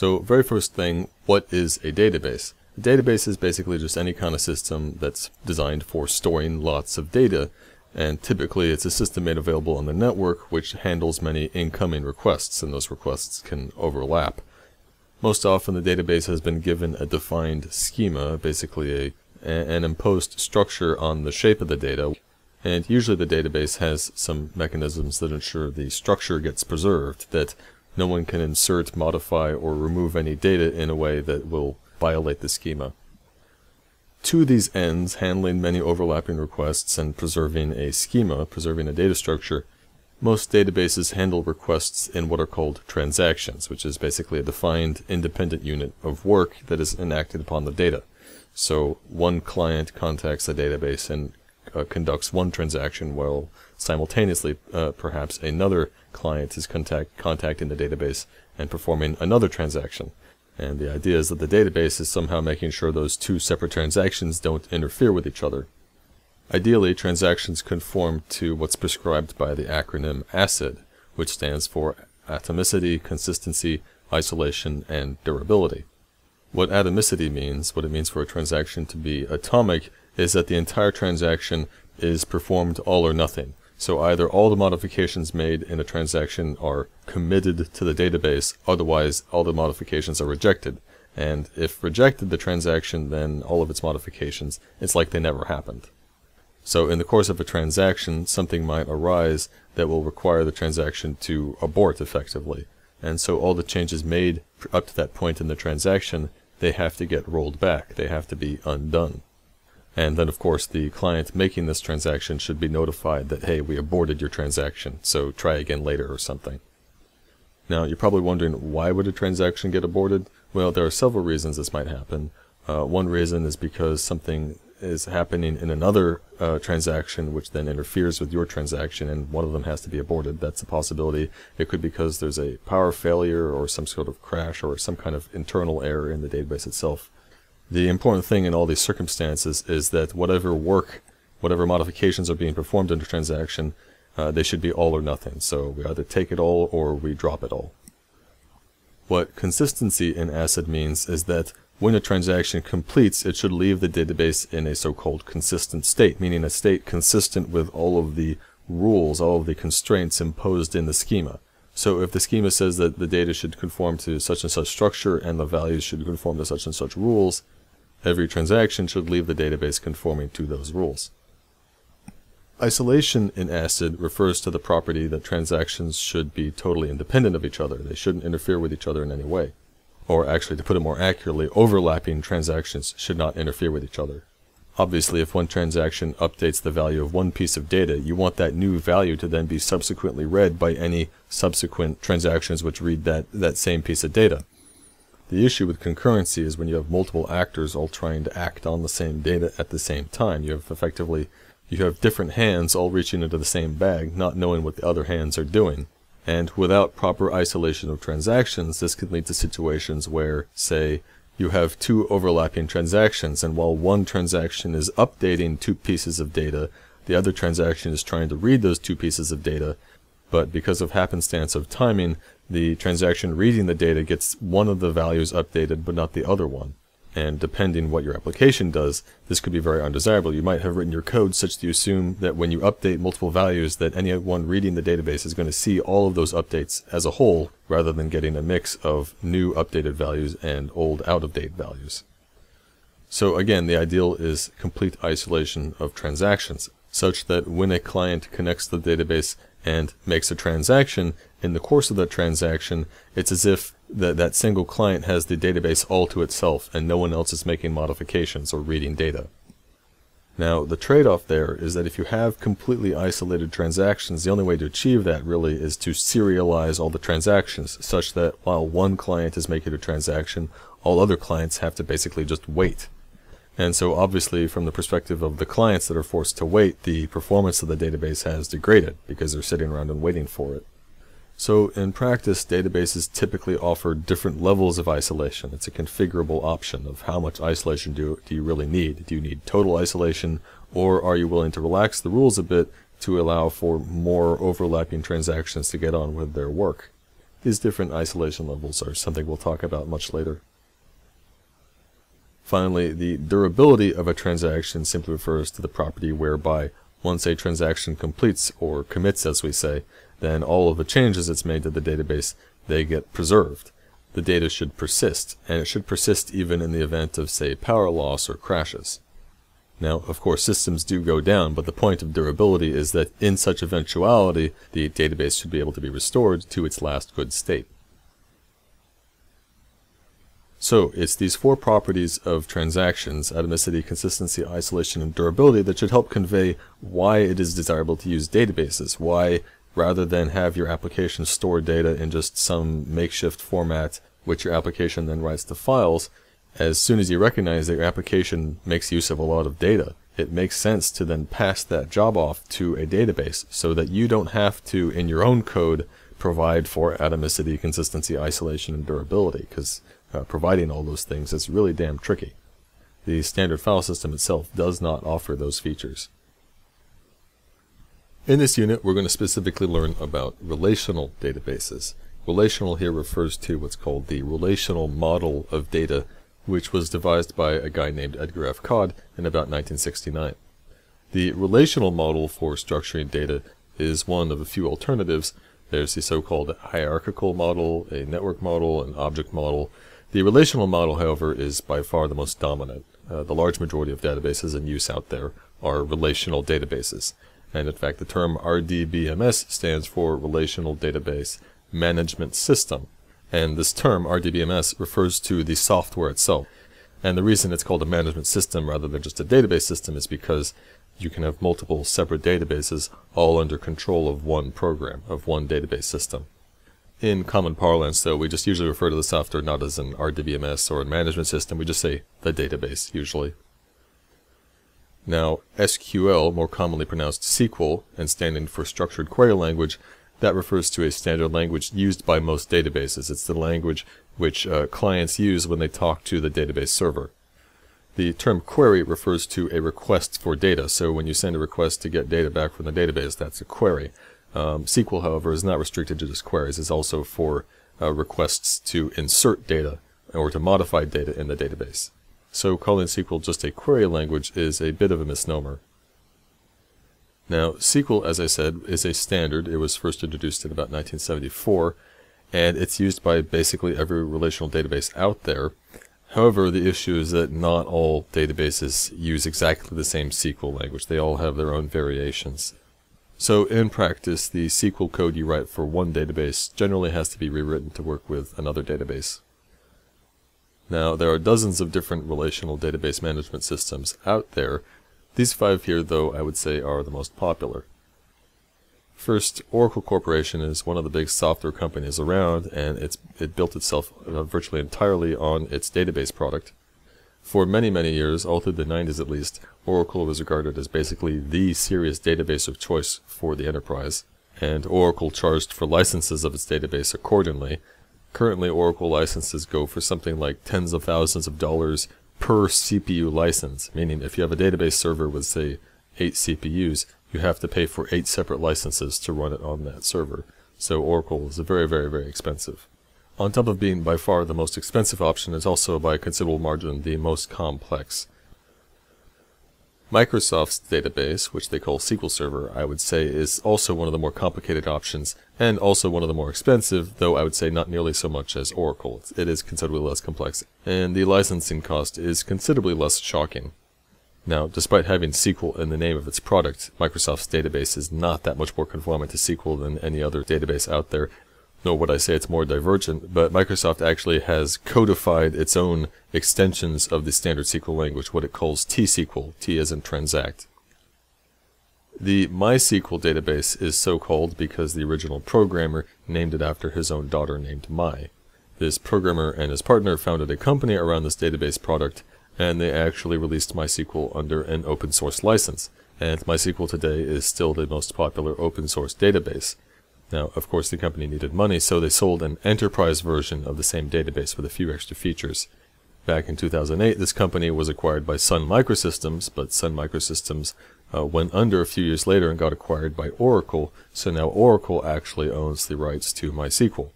So very first thing, what is a database? A database is basically just any kind of system that's designed for storing lots of data, and typically it's a system made available on the network which handles many incoming requests, and those requests can overlap. Most often the database has been given a defined schema, basically a, an imposed structure on the shape of the data, and usually the database has some mechanisms that ensure the structure gets preserved, that no one can insert, modify, or remove any data in a way that will violate the schema. To these ends, handling many overlapping requests and preserving a schema, preserving a data structure, most databases handle requests in what are called transactions, which is basically a defined independent unit of work that is enacted upon the data. So one client contacts the database and uh, conducts one transaction while simultaneously uh, perhaps another client is contact contacting the database and performing another transaction. And the idea is that the database is somehow making sure those two separate transactions don't interfere with each other. Ideally, transactions conform to what's prescribed by the acronym ACID, which stands for Atomicity, Consistency, Isolation, and Durability. What atomicity means, what it means for a transaction to be atomic, is that the entire transaction is performed all or nothing. So either all the modifications made in a transaction are committed to the database, otherwise all the modifications are rejected. And if rejected the transaction, then all of its modifications, it's like they never happened. So in the course of a transaction, something might arise that will require the transaction to abort effectively. And so all the changes made up to that point in the transaction, they have to get rolled back. They have to be undone. And then, of course, the client making this transaction should be notified that, hey, we aborted your transaction, so try again later or something. Now, you're probably wondering, why would a transaction get aborted? Well, there are several reasons this might happen. Uh, one reason is because something is happening in another uh, transaction which then interferes with your transaction and one of them has to be aborted. That's a possibility. It could be because there's a power failure or some sort of crash or some kind of internal error in the database itself. The important thing in all these circumstances is that whatever work, whatever modifications are being performed in a transaction, uh, they should be all or nothing. So we either take it all or we drop it all. What consistency in ACID means is that when a transaction completes, it should leave the database in a so-called consistent state, meaning a state consistent with all of the rules, all of the constraints imposed in the schema. So if the schema says that the data should conform to such and such structure and the values should conform to such and such rules, Every transaction should leave the database conforming to those rules. Isolation in ACID refers to the property that transactions should be totally independent of each other. They shouldn't interfere with each other in any way. Or actually, to put it more accurately, overlapping transactions should not interfere with each other. Obviously, if one transaction updates the value of one piece of data, you want that new value to then be subsequently read by any subsequent transactions which read that, that same piece of data. The issue with concurrency is when you have multiple actors all trying to act on the same data at the same time. You have effectively, you have different hands all reaching into the same bag, not knowing what the other hands are doing. And without proper isolation of transactions, this can lead to situations where, say, you have two overlapping transactions, and while one transaction is updating two pieces of data, the other transaction is trying to read those two pieces of data, but because of happenstance of timing, the transaction reading the data gets one of the values updated but not the other one. And depending what your application does, this could be very undesirable. You might have written your code such that you assume that when you update multiple values that anyone reading the database is going to see all of those updates as a whole rather than getting a mix of new updated values and old out-of-date values. So again, the ideal is complete isolation of transactions such that when a client connects to the database and makes a transaction, in the course of that transaction, it's as if that, that single client has the database all to itself and no one else is making modifications or reading data. Now, the trade-off there is that if you have completely isolated transactions, the only way to achieve that really is to serialize all the transactions, such that while one client is making a transaction, all other clients have to basically just wait. And so obviously from the perspective of the clients that are forced to wait, the performance of the database has degraded because they're sitting around and waiting for it. So in practice, databases typically offer different levels of isolation. It's a configurable option of how much isolation do, do you really need. Do you need total isolation or are you willing to relax the rules a bit to allow for more overlapping transactions to get on with their work? These different isolation levels are something we'll talk about much later. Finally, the durability of a transaction simply refers to the property whereby once a transaction completes, or commits as we say, then all of the changes it's made to the database, they get preserved. The data should persist, and it should persist even in the event of, say, power loss or crashes. Now, of course, systems do go down, but the point of durability is that in such eventuality, the database should be able to be restored to its last good state. So, it's these four properties of transactions, atomicity, consistency, isolation, and durability that should help convey why it is desirable to use databases, why rather than have your application store data in just some makeshift format which your application then writes to files, as soon as you recognize that your application makes use of a lot of data, it makes sense to then pass that job off to a database so that you don't have to, in your own code, provide for atomicity, consistency, isolation, and durability, because uh, providing all those things is really damn tricky. The standard file system itself does not offer those features. In this unit, we're going to specifically learn about relational databases. Relational here refers to what's called the relational model of data which was devised by a guy named Edgar F. Codd in about 1969. The relational model for structuring data is one of a few alternatives. There's the so-called hierarchical model, a network model, an object model. The relational model, however, is by far the most dominant. Uh, the large majority of databases in use out there are relational databases. And in fact, the term RDBMS stands for Relational Database Management System. And this term, RDBMS, refers to the software itself. And the reason it's called a management system rather than just a database system is because you can have multiple separate databases all under control of one program, of one database system. In common parlance, though, we just usually refer to the software not as an RDBMS or a management system, we just say the database, usually. Now, SQL, more commonly pronounced SQL, and standing for Structured Query Language, that refers to a standard language used by most databases. It's the language which uh, clients use when they talk to the database server. The term query refers to a request for data. So when you send a request to get data back from the database, that's a query. Um, SQL, however, is not restricted to just queries. It's also for uh, requests to insert data or to modify data in the database. So calling SQL just a query language is a bit of a misnomer. Now, SQL, as I said, is a standard. It was first introduced in about 1974, and it's used by basically every relational database out there. However, the issue is that not all databases use exactly the same SQL language. They all have their own variations. So in practice, the SQL code you write for one database generally has to be rewritten to work with another database. Now, there are dozens of different relational database management systems out there, these five here, though, I would say are the most popular. First, Oracle Corporation is one of the big software companies around, and it's, it built itself uh, virtually entirely on its database product. For many, many years, all through the 90s at least, Oracle was regarded as basically the serious database of choice for the enterprise, and Oracle charged for licenses of its database accordingly. Currently, Oracle licenses go for something like tens of thousands of dollars per CPU license, meaning if you have a database server with, say, 8 CPUs, you have to pay for 8 separate licenses to run it on that server. So Oracle is very, very, very expensive. On top of being by far the most expensive option, it's also by a considerable margin the most complex. Microsoft's database, which they call SQL Server, I would say is also one of the more complicated options, and also one of the more expensive, though I would say not nearly so much as Oracle. It is considerably less complex, and the licensing cost is considerably less shocking. Now, despite having SQL in the name of its product, Microsoft's database is not that much more conformant to SQL than any other database out there, nor would I say it's more divergent, but Microsoft actually has codified its own extensions of the standard SQL language, what it calls T-SQL, T as in transact. The MySQL database is so called because the original programmer named it after his own daughter named My. This programmer and his partner founded a company around this database product, and they actually released MySQL under an open source license, and MySQL today is still the most popular open source database. Now, of course, the company needed money, so they sold an enterprise version of the same database with a few extra features. Back in 2008, this company was acquired by Sun Microsystems, but Sun Microsystems uh, went under a few years later and got acquired by Oracle, so now Oracle actually owns the rights to MySQL.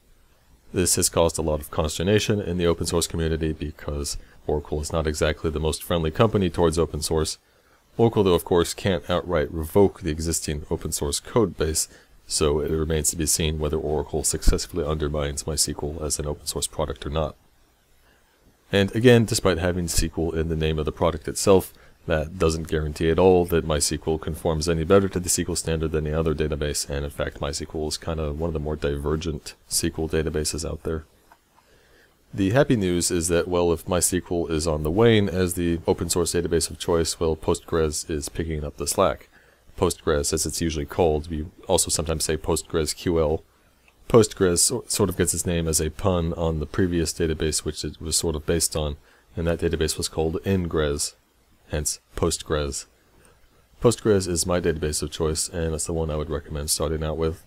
This has caused a lot of consternation in the open source community because Oracle is not exactly the most friendly company towards open source. Oracle, though, of course, can't outright revoke the existing open source code base, so it remains to be seen whether Oracle successfully undermines MySQL as an open source product or not. And again, despite having SQL in the name of the product itself, that doesn't guarantee at all that MySQL conforms any better to the SQL standard than the other database, and in fact MySQL is kind of one of the more divergent SQL databases out there. The happy news is that, well, if MySQL is on the wane as the open source database of choice, well, Postgres is picking up the slack. Postgres, as it's usually called, we also sometimes say PostgreSQL. Postgres sort of gets its name as a pun on the previous database which it was sort of based on, and that database was called Ingres, hence Postgres. Postgres is my database of choice, and it's the one I would recommend starting out with.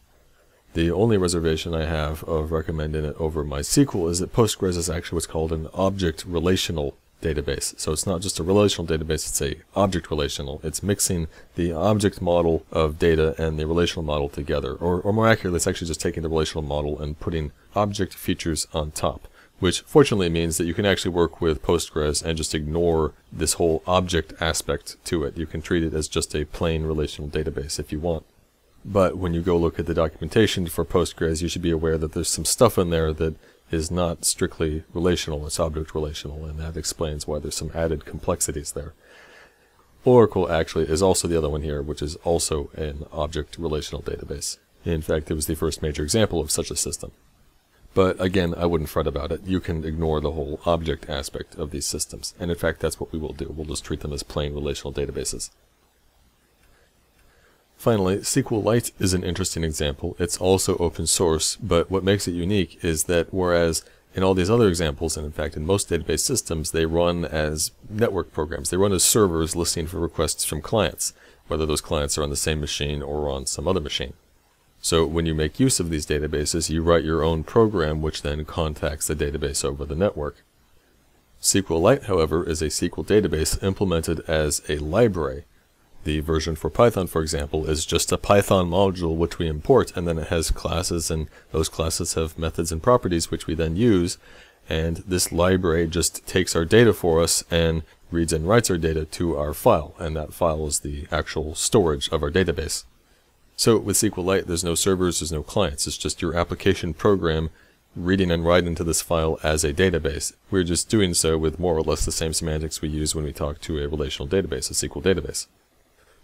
The only reservation I have of recommending it over MySQL is that Postgres is actually what's called an object relational database. So it's not just a relational database, it's a object relational. It's mixing the object model of data and the relational model together. Or, or more accurately, it's actually just taking the relational model and putting object features on top. Which fortunately means that you can actually work with Postgres and just ignore this whole object aspect to it. You can treat it as just a plain relational database if you want. But when you go look at the documentation for Postgres, you should be aware that there's some stuff in there that is not strictly relational, it's object relational, and that explains why there's some added complexities there. Oracle actually is also the other one here, which is also an object relational database. In fact, it was the first major example of such a system. But again, I wouldn't fret about it. You can ignore the whole object aspect of these systems. And in fact, that's what we will do. We'll just treat them as plain relational databases. Finally, SQLite is an interesting example. It's also open source, but what makes it unique is that whereas in all these other examples, and in fact in most database systems, they run as network programs. They run as servers listening for requests from clients, whether those clients are on the same machine or on some other machine. So when you make use of these databases, you write your own program which then contacts the database over the network. SQLite, however, is a SQL database implemented as a library, the version for Python, for example, is just a Python module which we import, and then it has classes, and those classes have methods and properties which we then use. And this library just takes our data for us and reads and writes our data to our file, and that file is the actual storage of our database. So with SQLite, there's no servers, there's no clients. It's just your application program reading and writing to this file as a database. We're just doing so with more or less the same semantics we use when we talk to a relational database, a SQL database.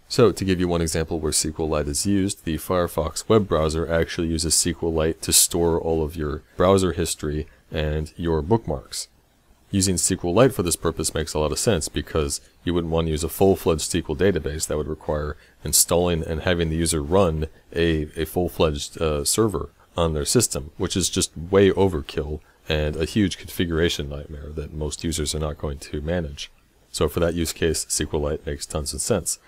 So to give you one example where SQLite is used, the Firefox web browser actually uses SQLite to store all of your browser history and your bookmarks. Using SQLite for this purpose makes a lot of sense because you wouldn't want to use a full-fledged SQL database that would require installing and having the user run a, a full-fledged uh, server on their system, which is just way overkill and a huge configuration nightmare that most users are not going to manage. So for that use case, SQLite makes tons of sense.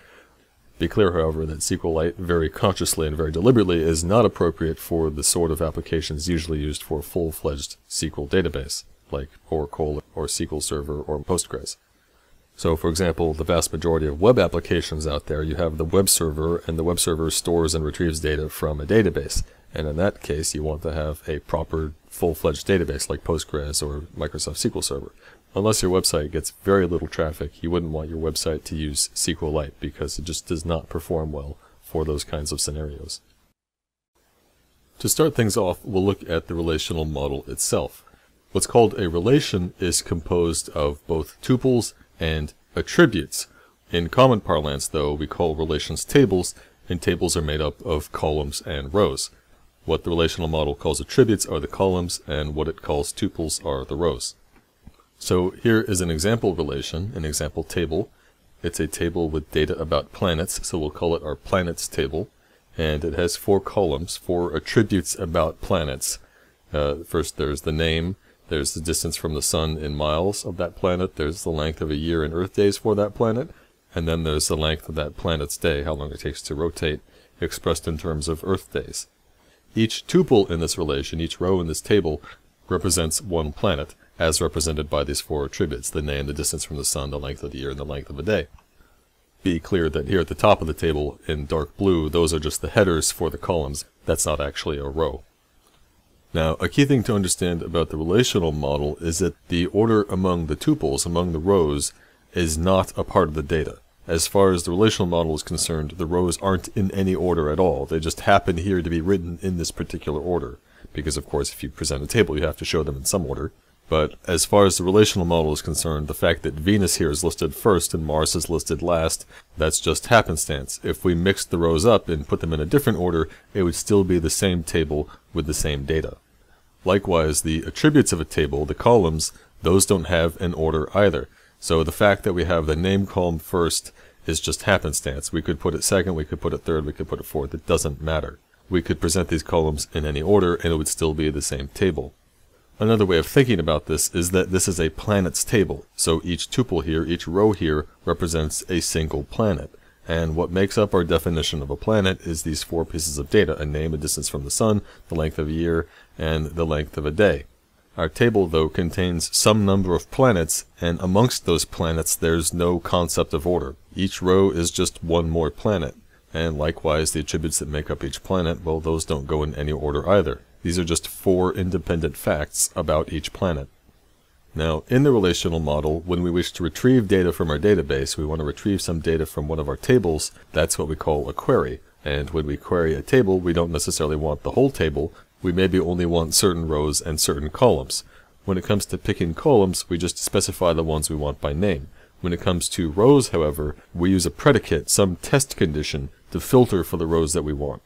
Be clear, however, that SQLite very consciously and very deliberately is not appropriate for the sort of applications usually used for a full-fledged SQL database, like Oracle or SQL Server or Postgres. So, for example, the vast majority of web applications out there, you have the web server, and the web server stores and retrieves data from a database. And in that case, you want to have a proper full-fledged database like Postgres or Microsoft SQL Server. Unless your website gets very little traffic, you wouldn't want your website to use SQLite because it just does not perform well for those kinds of scenarios. To start things off, we'll look at the relational model itself. What's called a relation is composed of both tuples and attributes. In common parlance, though, we call relations tables, and tables are made up of columns and rows. What the relational model calls attributes are the columns, and what it calls tuples are the rows. So here is an example relation, an example table. It's a table with data about planets, so we'll call it our planets table. And it has four columns, four attributes about planets. Uh, first there's the name, there's the distance from the sun in miles of that planet, there's the length of a year in Earth days for that planet, and then there's the length of that planet's day, how long it takes to rotate, expressed in terms of Earth days. Each tuple in this relation, each row in this table, represents one planet, as represented by these four attributes, the name, the distance from the sun, the length of the year, and the length of a day. Be clear that here at the top of the table, in dark blue, those are just the headers for the columns. That's not actually a row. Now, a key thing to understand about the relational model is that the order among the tuples, among the rows, is not a part of the data. As far as the relational model is concerned, the rows aren't in any order at all. They just happen here to be written in this particular order. Because, of course, if you present a table, you have to show them in some order. But as far as the relational model is concerned, the fact that Venus here is listed first and Mars is listed last, that's just happenstance. If we mixed the rows up and put them in a different order, it would still be the same table with the same data. Likewise, the attributes of a table, the columns, those don't have an order either. So the fact that we have the name column first is just happenstance. We could put it second, we could put it third, we could put it fourth. It doesn't matter. We could present these columns in any order and it would still be the same table. Another way of thinking about this is that this is a planets table. So each tuple here, each row here, represents a single planet. And what makes up our definition of a planet is these four pieces of data, a name, a distance from the sun, the length of a year, and the length of a day. Our table, though, contains some number of planets, and amongst those planets there's no concept of order. Each row is just one more planet, and likewise the attributes that make up each planet, well, those don't go in any order either. These are just four independent facts about each planet. Now, in the relational model, when we wish to retrieve data from our database, we want to retrieve some data from one of our tables, that's what we call a query. And when we query a table, we don't necessarily want the whole table, we maybe only want certain rows and certain columns. When it comes to picking columns, we just specify the ones we want by name. When it comes to rows, however, we use a predicate, some test condition, to filter for the rows that we want.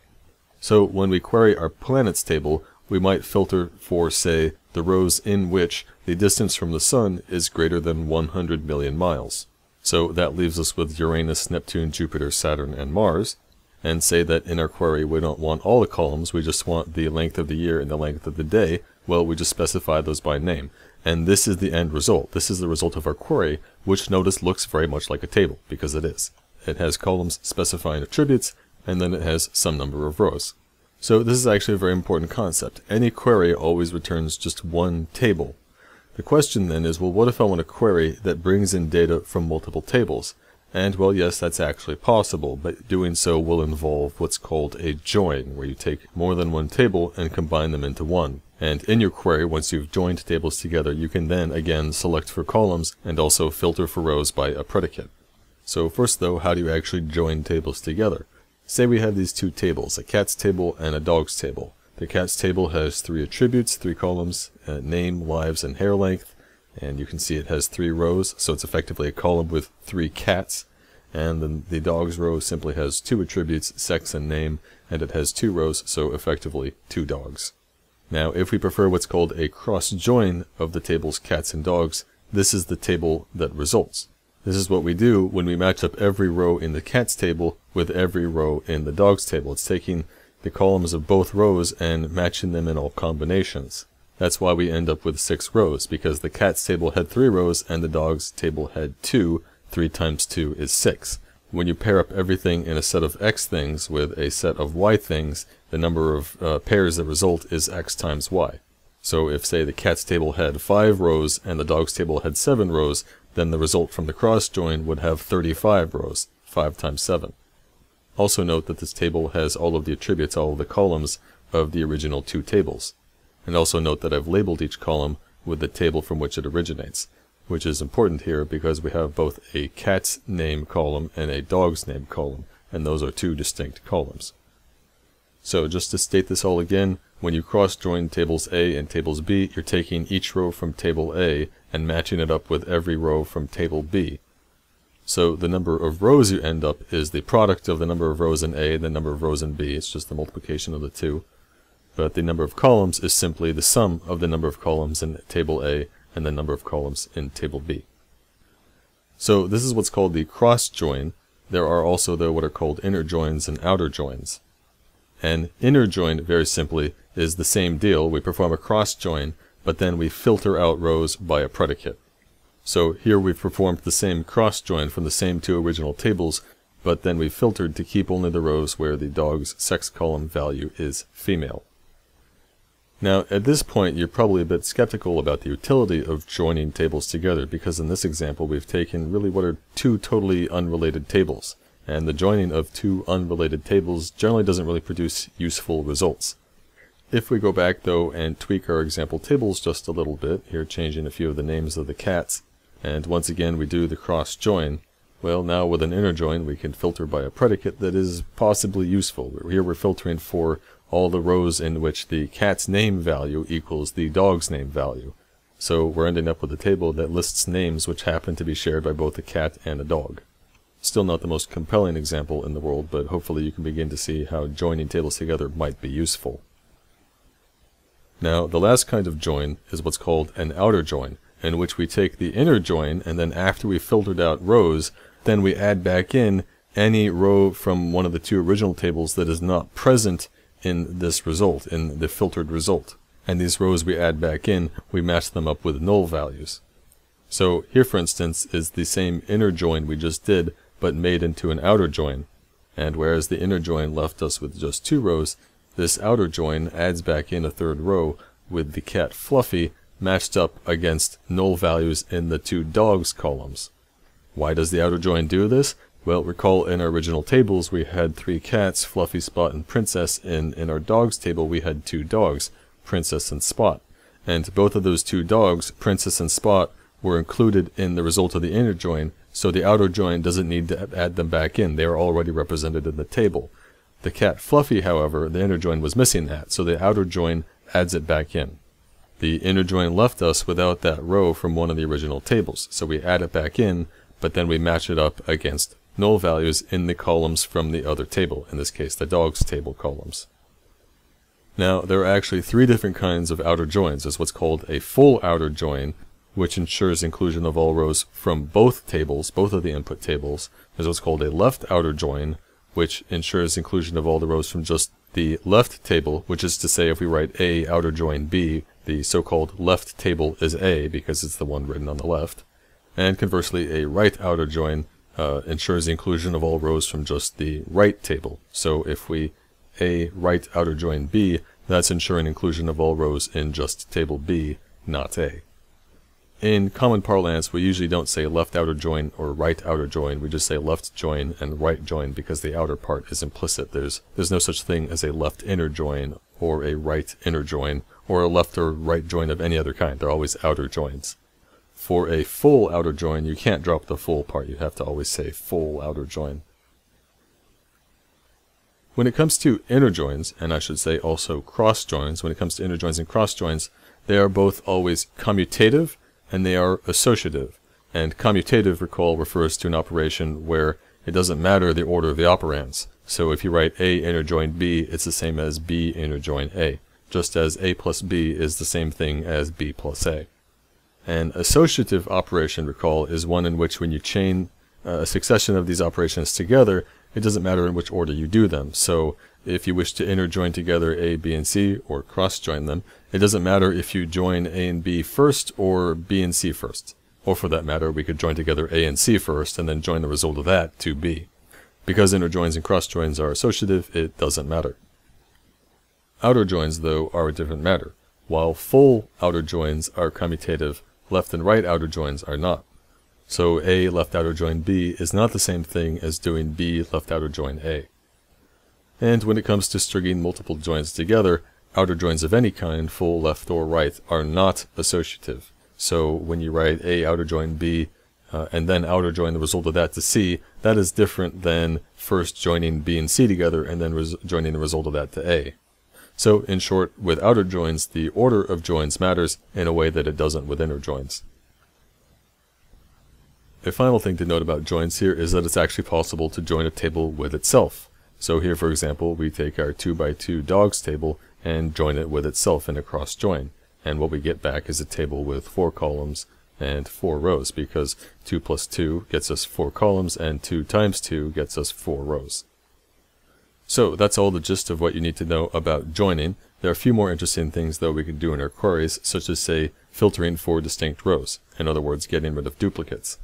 So when we query our planets table, we might filter for, say, the rows in which the distance from the Sun is greater than 100 million miles. So that leaves us with Uranus, Neptune, Jupiter, Saturn, and Mars, and say that in our query we don't want all the columns, we just want the length of the year and the length of the day, well, we just specify those by name. And this is the end result. This is the result of our query, which notice looks very much like a table, because it is. It has columns specifying attributes, and then it has some number of rows. So this is actually a very important concept. Any query always returns just one table. The question then is, well, what if I want a query that brings in data from multiple tables? And well, yes, that's actually possible, but doing so will involve what's called a join, where you take more than one table and combine them into one. And in your query, once you've joined tables together, you can then again select for columns and also filter for rows by a predicate. So first though, how do you actually join tables together? Say we have these two tables, a cat's table and a dog's table. The cat's table has three attributes, three columns, uh, name, lives, and hair length and you can see it has three rows, so it's effectively a column with three cats. And then the dogs row simply has two attributes, sex and name, and it has two rows, so effectively two dogs. Now, if we prefer what's called a cross join of the tables cats and dogs, this is the table that results. This is what we do when we match up every row in the cats table with every row in the dogs table. It's taking the columns of both rows and matching them in all combinations. That's why we end up with six rows, because the cat's table had three rows and the dog's table had two. Three times two is six. When you pair up everything in a set of x things with a set of y things, the number of uh, pairs that result is x times y. So if, say, the cat's table had five rows and the dog's table had seven rows, then the result from the cross join would have 35 rows, 5 times 7. Also note that this table has all of the attributes, all of the columns of the original two tables. And also note that I've labeled each column with the table from which it originates, which is important here because we have both a cat's name column and a dog's name column, and those are two distinct columns. So just to state this all again, when you cross-join tables A and tables B, you're taking each row from table A and matching it up with every row from table B. So the number of rows you end up is the product of the number of rows in A and the number of rows in B. It's just the multiplication of the two but the number of columns is simply the sum of the number of columns in table A and the number of columns in table B. So this is what's called the cross join. There are also though what are called inner joins and outer joins. An inner join, very simply, is the same deal. We perform a cross join, but then we filter out rows by a predicate. So here we've performed the same cross join from the same two original tables, but then we filtered to keep only the rows where the dog's sex column value is female. Now, at this point, you're probably a bit skeptical about the utility of joining tables together, because in this example, we've taken really what are two totally unrelated tables, and the joining of two unrelated tables generally doesn't really produce useful results. If we go back though and tweak our example tables just a little bit, here changing a few of the names of the cats, and once again we do the cross join, well now with an inner join we can filter by a predicate that is possibly useful. Here we're filtering for all the rows in which the cat's name value equals the dog's name value. So we're ending up with a table that lists names which happen to be shared by both a cat and a dog. Still not the most compelling example in the world, but hopefully you can begin to see how joining tables together might be useful. Now, the last kind of join is what's called an outer join, in which we take the inner join and then after we've filtered out rows, then we add back in any row from one of the two original tables that is not present in this result, in the filtered result. And these rows we add back in, we match them up with null values. So here for instance is the same inner join we just did, but made into an outer join. And whereas the inner join left us with just two rows, this outer join adds back in a third row with the cat Fluffy matched up against null values in the two dogs columns. Why does the outer join do this? Well, recall in our original tables we had three cats, Fluffy, Spot, and Princess, and in our dogs table we had two dogs, Princess and Spot. And both of those two dogs, Princess and Spot, were included in the result of the inner join, so the outer join doesn't need to add them back in. They are already represented in the table. The cat Fluffy, however, the inner join was missing that, so the outer join adds it back in. The inner join left us without that row from one of the original tables, so we add it back in, but then we match it up against null values in the columns from the other table, in this case the dogs table columns. Now, there are actually three different kinds of outer joins. There's what's called a full outer join, which ensures inclusion of all rows from both tables, both of the input tables. There's what's called a left outer join, which ensures inclusion of all the rows from just the left table, which is to say if we write A outer join B, the so-called left table is A because it's the one written on the left. And conversely, a right outer join uh, ensures the inclusion of all rows from just the right table. So if we A right outer join B, that's ensuring inclusion of all rows in just table B, not A. In common parlance, we usually don't say left outer join or right outer join. We just say left join and right join because the outer part is implicit. There's there's no such thing as a left inner join or a right inner join or a left or right join of any other kind. They're always outer joins. For a full outer join, you can't drop the full part. You have to always say full outer join. When it comes to inner joins, and I should say also cross joins, when it comes to inner joins and cross joins, they are both always commutative and they are associative. And commutative, recall, refers to an operation where it doesn't matter the order of the operands. So if you write A inner join B, it's the same as B inner join A, just as A plus B is the same thing as B plus A. An associative operation, recall, is one in which when you chain uh, a succession of these operations together, it doesn't matter in which order you do them. So if you wish to inner join together A, B, and C, or cross join them, it doesn't matter if you join A and B first or B and C first. Or for that matter, we could join together A and C first and then join the result of that to B. Because inner joins and cross joins are associative, it doesn't matter. Outer joins, though, are a different matter. While full outer joins are commutative, left and right outer joins are not. So A left outer join B is not the same thing as doing B left outer join A. And when it comes to stringing multiple joins together, outer joins of any kind, full, left, or right, are not associative. So when you write A outer join B, uh, and then outer join the result of that to C, that is different than first joining B and C together and then joining the result of that to A. So in short, with outer joins, the order of joins matters in a way that it doesn't with inner joins. A final thing to note about joins here is that it's actually possible to join a table with itself. So here, for example, we take our 2x2 dogs table and join it with itself in a cross join. And what we get back is a table with four columns and four rows because 2 plus 2 gets us four columns and 2 times 2 gets us four rows. So that's all the gist of what you need to know about joining. There are a few more interesting things though we can do in our queries, such as say filtering for distinct rows, in other words getting rid of duplicates.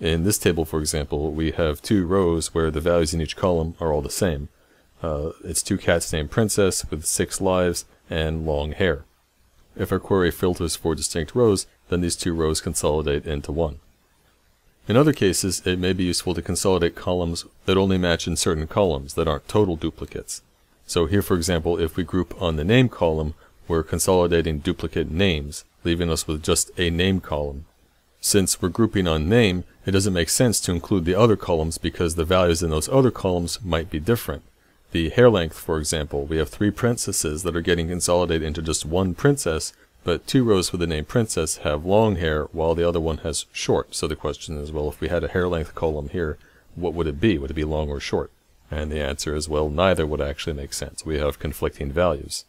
In this table, for example, we have two rows where the values in each column are all the same. Uh, it's two cats named Princess with six lives and long hair. If our query filters for distinct rows, then these two rows consolidate into one. In other cases, it may be useful to consolidate columns that only match in certain columns that aren't total duplicates. So here, for example, if we group on the name column, we're consolidating duplicate names, leaving us with just a name column. Since we're grouping on name, it doesn't make sense to include the other columns because the values in those other columns might be different. The hair length, for example, we have three princesses that are getting consolidated into just one princess, but two rows with the name princess have long hair while the other one has short. So the question is, well, if we had a hair length column here, what would it be? Would it be long or short? And the answer is, well, neither would actually make sense. We have conflicting values.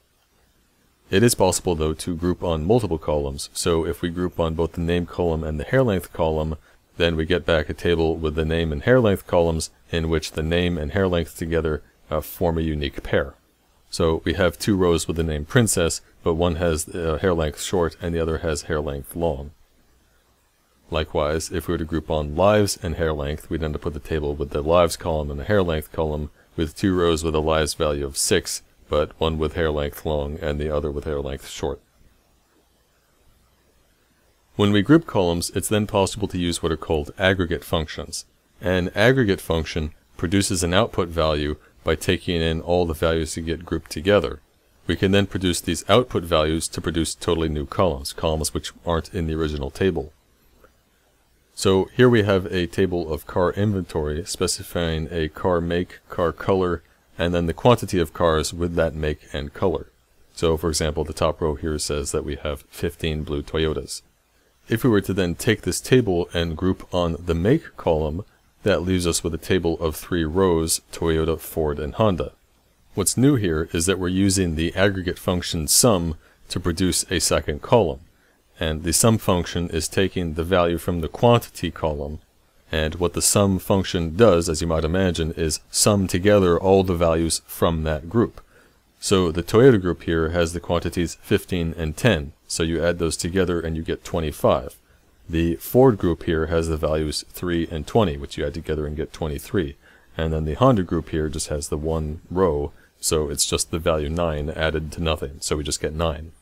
It is possible, though, to group on multiple columns. So if we group on both the name column and the hair length column, then we get back a table with the name and hair length columns in which the name and hair length together uh, form a unique pair. So we have two rows with the name princess, but one has uh, hair length short and the other has hair length long. Likewise, if we were to group on lives and hair length, we'd end up with a table with the lives column and the hair length column, with two rows with a lives value of 6, but one with hair length long and the other with hair length short. When we group columns, it's then possible to use what are called aggregate functions. An aggregate function produces an output value by taking in all the values that get grouped together. We can then produce these output values to produce totally new columns, columns which aren't in the original table. So here we have a table of car inventory specifying a car make, car color, and then the quantity of cars with that make and color. So for example, the top row here says that we have 15 blue Toyotas. If we were to then take this table and group on the make column, that leaves us with a table of three rows, Toyota, Ford, and Honda. What's new here is that we're using the aggregate function sum to produce a second column and the sum function is taking the value from the quantity column and what the sum function does, as you might imagine, is sum together all the values from that group. So the Toyota group here has the quantities 15 and 10, so you add those together and you get 25. The Ford group here has the values 3 and 20, which you add together and get 23. And then the Honda group here just has the one row, so it's just the value 9 added to nothing, so we just get 9.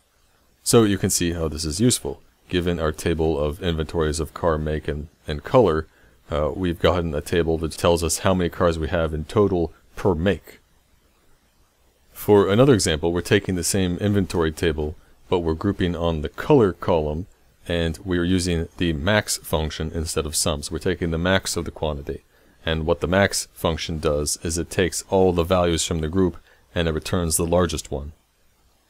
So you can see how this is useful. Given our table of inventories of car make and, and color, uh, we've gotten a table that tells us how many cars we have in total per make. For another example, we're taking the same inventory table, but we're grouping on the color column, and we're using the max function instead of sum. So we're taking the max of the quantity. And what the max function does is it takes all the values from the group and it returns the largest one.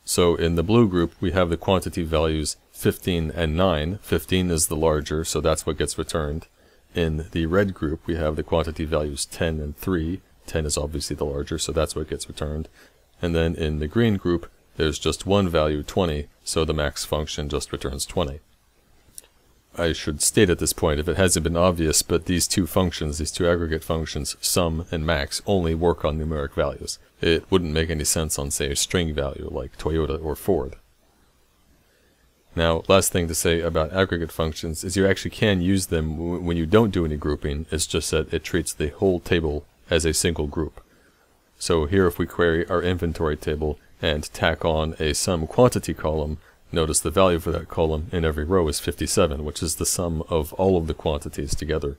So in the blue group, we have the quantity values 15 and 9. 15 is the larger, so that's what gets returned. In the red group, we have the quantity values 10 and 3. 10 is obviously the larger, so that's what gets returned. And then in the green group, there's just one value, 20, so the max function just returns 20. I should state at this point, if it hasn't been obvious, but these two functions, these two aggregate functions, sum and max, only work on numeric values. It wouldn't make any sense on, say, a string value like Toyota or Ford. Now, last thing to say about aggregate functions is you actually can use them when you don't do any grouping, it's just that it treats the whole table as a single group. So here if we query our inventory table and tack on a sum quantity column, Notice the value for that column in every row is 57, which is the sum of all of the quantities together.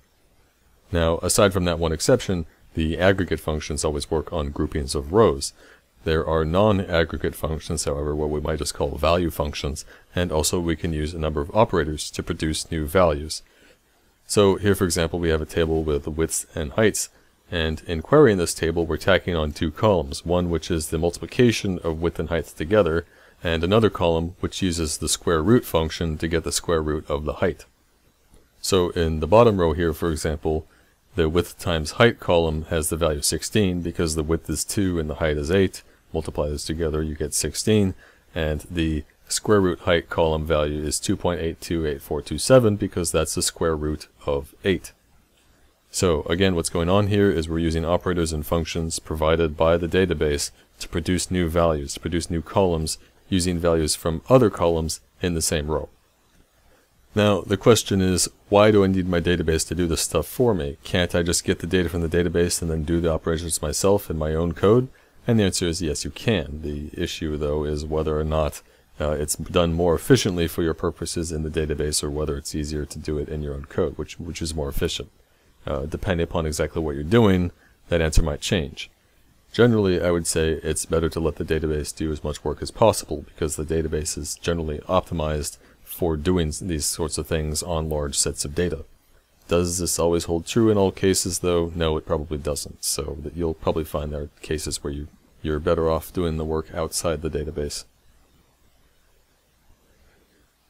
Now, aside from that one exception, the aggregate functions always work on groupings of rows. There are non-aggregate functions, however, what we might just call value functions, and also we can use a number of operators to produce new values. So here, for example, we have a table with widths and heights, and in querying this table, we're tacking on two columns, one which is the multiplication of width and height together, and another column which uses the square root function to get the square root of the height. So in the bottom row here, for example, the width times height column has the value 16 because the width is 2 and the height is 8. Multiply those together, you get 16. And the square root height column value is 2.828427 because that's the square root of 8. So again, what's going on here is we're using operators and functions provided by the database to produce new values, to produce new columns using values from other columns in the same row. Now, the question is, why do I need my database to do this stuff for me? Can't I just get the data from the database and then do the operations myself in my own code? And the answer is yes, you can. The issue, though, is whether or not uh, it's done more efficiently for your purposes in the database or whether it's easier to do it in your own code, which, which is more efficient. Uh, depending upon exactly what you're doing, that answer might change. Generally, I would say it's better to let the database do as much work as possible because the database is generally optimized for doing these sorts of things on large sets of data. Does this always hold true in all cases though? No, it probably doesn't. So you'll probably find there are cases where you, you're better off doing the work outside the database.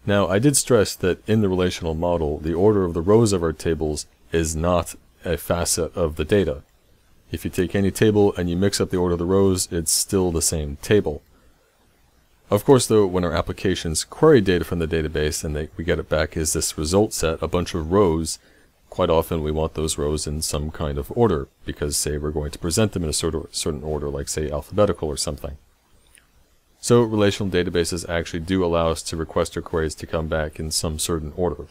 Now, I did stress that in the relational model, the order of the rows of our tables is not a facet of the data. If you take any table and you mix up the order of the rows, it's still the same table. Of course, though, when our applications query data from the database and they, we get it back as this result set, a bunch of rows, quite often we want those rows in some kind of order, because, say, we're going to present them in a certain order, like, say, alphabetical or something. So relational databases actually do allow us to request our queries to come back in some certain order.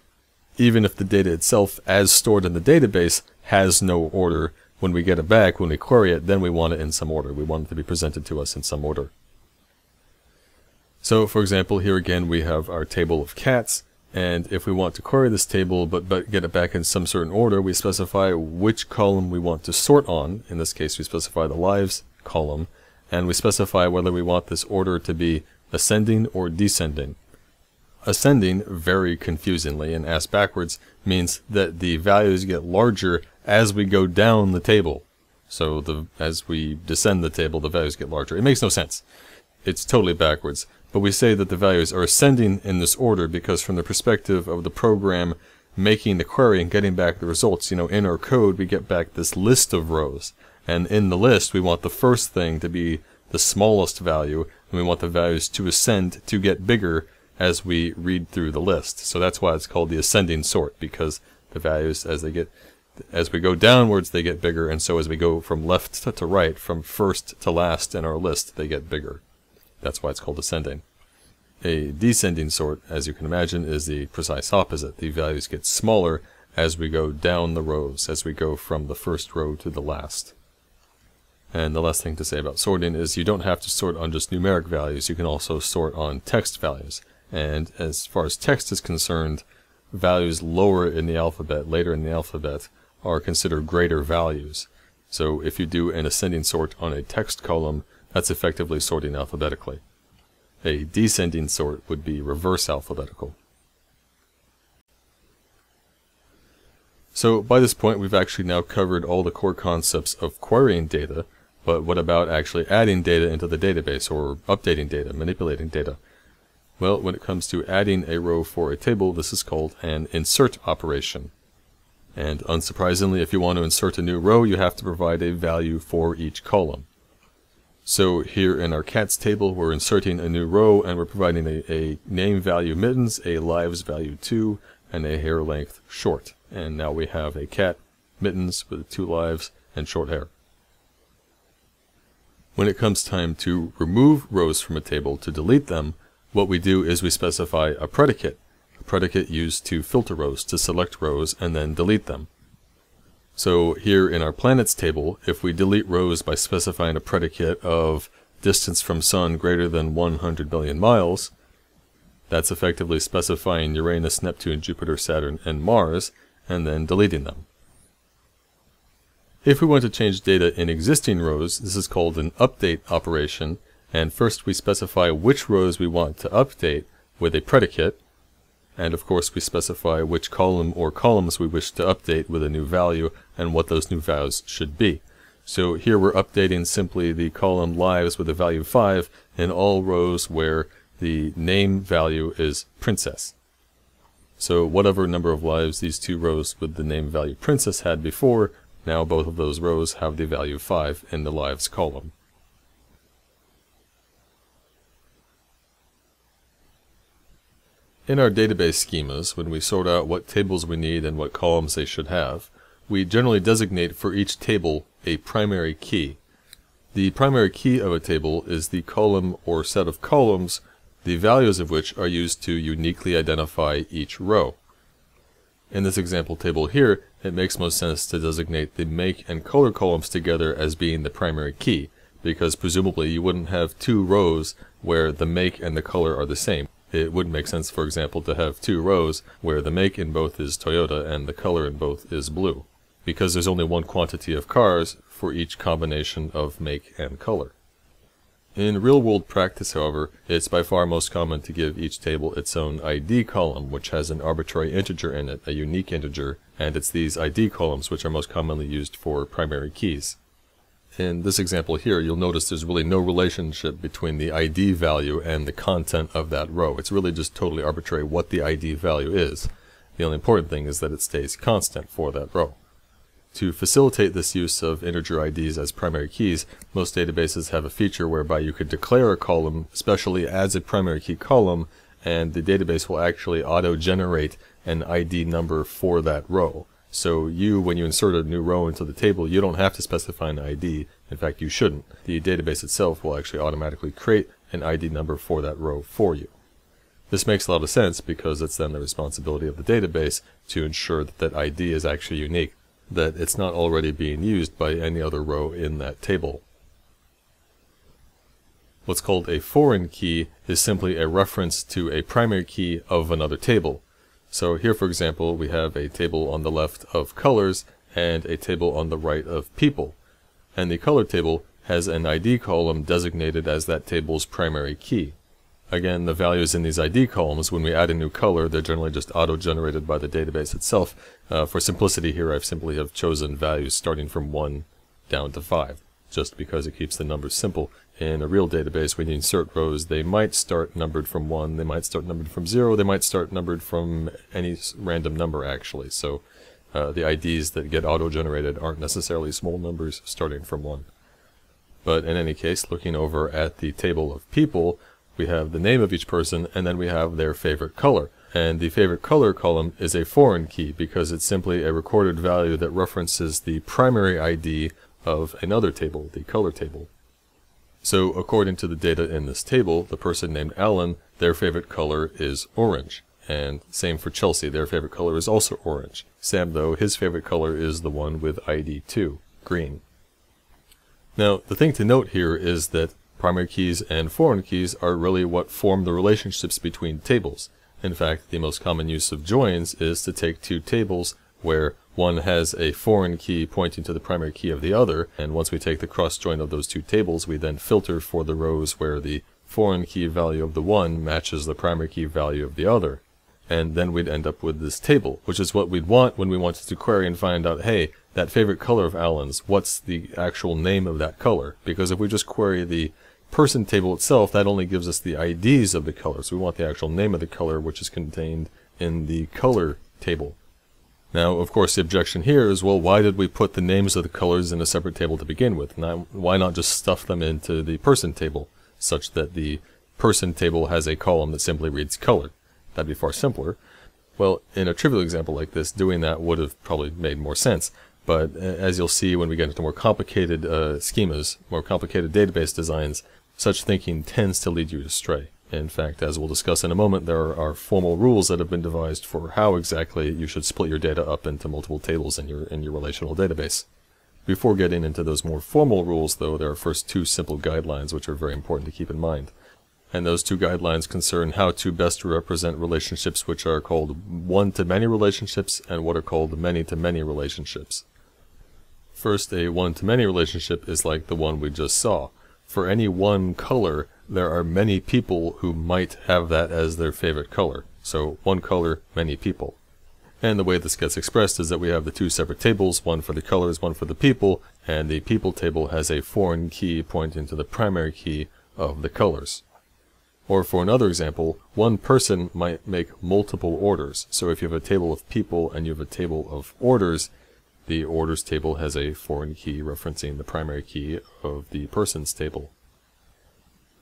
Even if the data itself, as stored in the database, has no order, when we get it back, when we query it, then we want it in some order. We want it to be presented to us in some order. So for example, here again we have our table of cats, and if we want to query this table but, but get it back in some certain order, we specify which column we want to sort on. In this case, we specify the lives column, and we specify whether we want this order to be ascending or descending. Ascending, very confusingly and asked backwards, means that the values get larger as we go down the table. So the as we descend the table, the values get larger. It makes no sense. It's totally backwards. But we say that the values are ascending in this order because from the perspective of the program making the query and getting back the results, you know, in our code we get back this list of rows. And in the list, we want the first thing to be the smallest value, and we want the values to ascend to get bigger as we read through the list. So that's why it's called the ascending sort, because the values, as they get, as we go downwards, they get bigger, and so as we go from left to, to right, from first to last in our list, they get bigger. That's why it's called ascending. A descending sort, as you can imagine, is the precise opposite. The values get smaller as we go down the rows, as we go from the first row to the last. And the last thing to say about sorting is you don't have to sort on just numeric values, you can also sort on text values. And as far as text is concerned, values lower in the alphabet, later in the alphabet, are considered greater values. So if you do an ascending sort on a text column, that's effectively sorting alphabetically. A descending sort would be reverse alphabetical. So by this point we've actually now covered all the core concepts of querying data, but what about actually adding data into the database or updating data, manipulating data? Well, when it comes to adding a row for a table, this is called an insert operation. And unsurprisingly, if you want to insert a new row, you have to provide a value for each column. So here in our cats table, we're inserting a new row and we're providing a, a name value mittens, a lives value 2, and a hair length short. And now we have a cat, mittens with two lives, and short hair. When it comes time to remove rows from a table to delete them, what we do is we specify a predicate, a predicate used to filter rows, to select rows, and then delete them. So here in our planets table, if we delete rows by specifying a predicate of distance from sun greater than 100 billion miles, that's effectively specifying Uranus, Neptune, Jupiter, Saturn, and Mars, and then deleting them. If we want to change data in existing rows, this is called an update operation, and first we specify which rows we want to update with a predicate, and of course we specify which column or columns we wish to update with a new value and what those new values should be. So here we're updating simply the column lives with a value of 5 in all rows where the name value is princess. So whatever number of lives these two rows with the name value princess had before, now both of those rows have the value 5 in the lives column. In our database schemas, when we sort out what tables we need and what columns they should have, we generally designate for each table a primary key. The primary key of a table is the column or set of columns, the values of which are used to uniquely identify each row. In this example table here, it makes most sense to designate the make and color columns together as being the primary key, because presumably you wouldn't have two rows where the make and the color are the same. It wouldn't make sense, for example, to have two rows where the make in both is Toyota and the color in both is blue. because there's only one quantity of cars for each combination of make and color. In real-world practice, however, it's by far most common to give each table its own ID column, which has an arbitrary integer in it, a unique integer, and it's these ID columns which are most commonly used for primary keys. In this example here, you'll notice there's really no relationship between the ID value and the content of that row. It's really just totally arbitrary what the ID value is. The only important thing is that it stays constant for that row. To facilitate this use of integer IDs as primary keys, most databases have a feature whereby you could declare a column, especially as a primary key column, and the database will actually auto-generate an ID number for that row. So you, when you insert a new row into the table, you don't have to specify an ID. In fact, you shouldn't. The database itself will actually automatically create an ID number for that row for you. This makes a lot of sense because it's then the responsibility of the database to ensure that that ID is actually unique that it's not already being used by any other row in that table. What's called a foreign key is simply a reference to a primary key of another table. So here, for example, we have a table on the left of colors and a table on the right of people. And the color table has an ID column designated as that table's primary key. Again, the values in these ID columns, when we add a new color, they're generally just auto-generated by the database itself. Uh, for simplicity here, I've simply have chosen values starting from 1 down to 5, just because it keeps the numbers simple. In a real database, when you insert rows, they might start numbered from 1, they might start numbered from 0, they might start numbered from any random number, actually. So uh, the IDs that get auto-generated aren't necessarily small numbers starting from 1. But in any case, looking over at the table of people, we have the name of each person, and then we have their favorite color. And the favorite color column is a foreign key because it's simply a recorded value that references the primary ID of another table, the color table. So according to the data in this table, the person named Alan, their favorite color is orange. And same for Chelsea, their favorite color is also orange. Sam, though, his favorite color is the one with ID 2, green. Now, the thing to note here is that Primary keys and foreign keys are really what form the relationships between tables. In fact, the most common use of joins is to take two tables where one has a foreign key pointing to the primary key of the other, and once we take the cross join of those two tables, we then filter for the rows where the foreign key value of the one matches the primary key value of the other. And then we'd end up with this table, which is what we'd want when we wanted to query and find out, hey, that favorite color of Alan's, what's the actual name of that color? Because if we just query the person table itself, that only gives us the IDs of the colors. We want the actual name of the color, which is contained in the color table. Now, of course, the objection here is, well, why did we put the names of the colors in a separate table to begin with? Why not just stuff them into the person table, such that the person table has a column that simply reads color? That'd be far simpler. Well, in a trivial example like this, doing that would have probably made more sense. But as you'll see when we get into more complicated uh, schemas, more complicated database designs, such thinking tends to lead you astray. In fact, as we'll discuss in a moment, there are formal rules that have been devised for how exactly you should split your data up into multiple tables in your, in your relational database. Before getting into those more formal rules, though, there are first two simple guidelines which are very important to keep in mind. And those two guidelines concern how to best represent relationships which are called one-to-many relationships and what are called many-to-many relationships. First, a one-to-many relationship is like the one we just saw for any one color, there are many people who might have that as their favorite color. So one color, many people. And the way this gets expressed is that we have the two separate tables, one for the colors, one for the people, and the people table has a foreign key pointing to the primary key of the colors. Or for another example, one person might make multiple orders. So if you have a table of people and you have a table of orders, the orders table has a foreign key referencing the primary key of the persons table.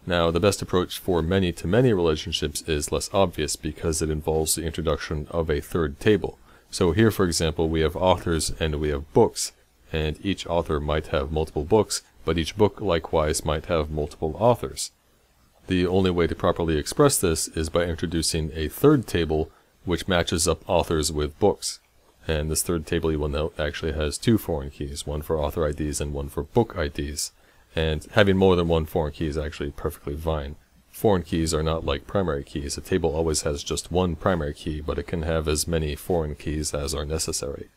Now, the best approach for many-to-many -many relationships is less obvious because it involves the introduction of a third table. So here, for example, we have authors and we have books, and each author might have multiple books, but each book likewise might have multiple authors. The only way to properly express this is by introducing a third table which matches up authors with books. And this third table you will note actually has two foreign keys, one for author IDs and one for book IDs. And having more than one foreign key is actually perfectly fine. Foreign keys are not like primary keys. A table always has just one primary key, but it can have as many foreign keys as are necessary.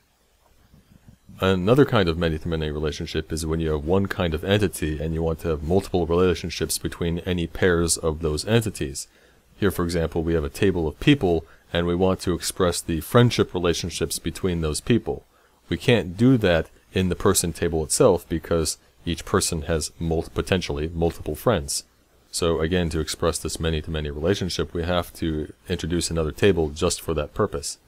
Another kind of many-to-many relationship is when you have one kind of entity and you want to have multiple relationships between any pairs of those entities. Here, for example, we have a table of people and we want to express the friendship relationships between those people. We can't do that in the person table itself because each person has potentially multiple friends. So again, to express this many-to-many relationship, we have to introduce another table just for that purpose.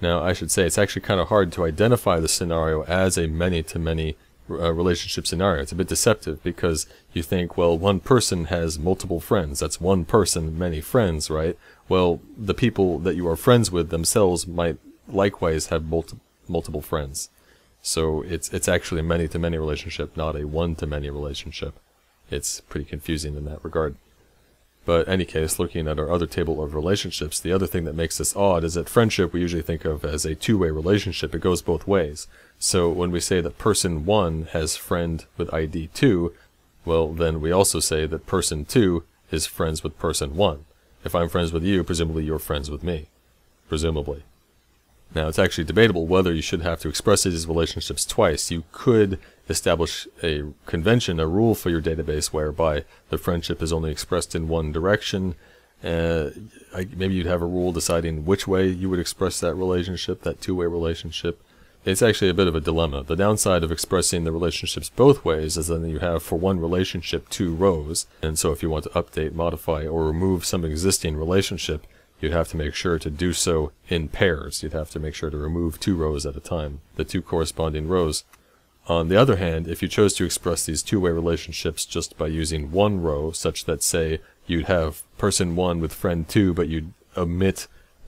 Now, I should say it's actually kind of hard to identify the scenario as a many-to-many uh, relationship scenario. It's a bit deceptive because you think, well, one person has multiple friends. That's one person, many friends, right? Well, the people that you are friends with themselves might likewise have multi multiple friends. So it's it's actually a many-to-many relationship, not a one-to-many relationship. It's pretty confusing in that regard. But any case, looking at our other table of relationships, the other thing that makes this odd is that friendship we usually think of as a two-way relationship. It goes both ways. So when we say that person 1 has friend with ID 2, well, then we also say that person 2 is friends with person 1. If I'm friends with you, presumably you're friends with me. Presumably. Now, it's actually debatable whether you should have to express these relationships twice. You could establish a convention, a rule for your database whereby the friendship is only expressed in one direction. Uh, I, maybe you'd have a rule deciding which way you would express that relationship, that two-way relationship. It's actually a bit of a dilemma. The downside of expressing the relationships both ways is that you have for one relationship two rows, and so if you want to update, modify, or remove some existing relationship, you'd have to make sure to do so in pairs. You'd have to make sure to remove two rows at a time, the two corresponding rows. On the other hand, if you chose to express these two-way relationships just by using one row, such that, say, you'd have person 1 with friend 2, but you'd omit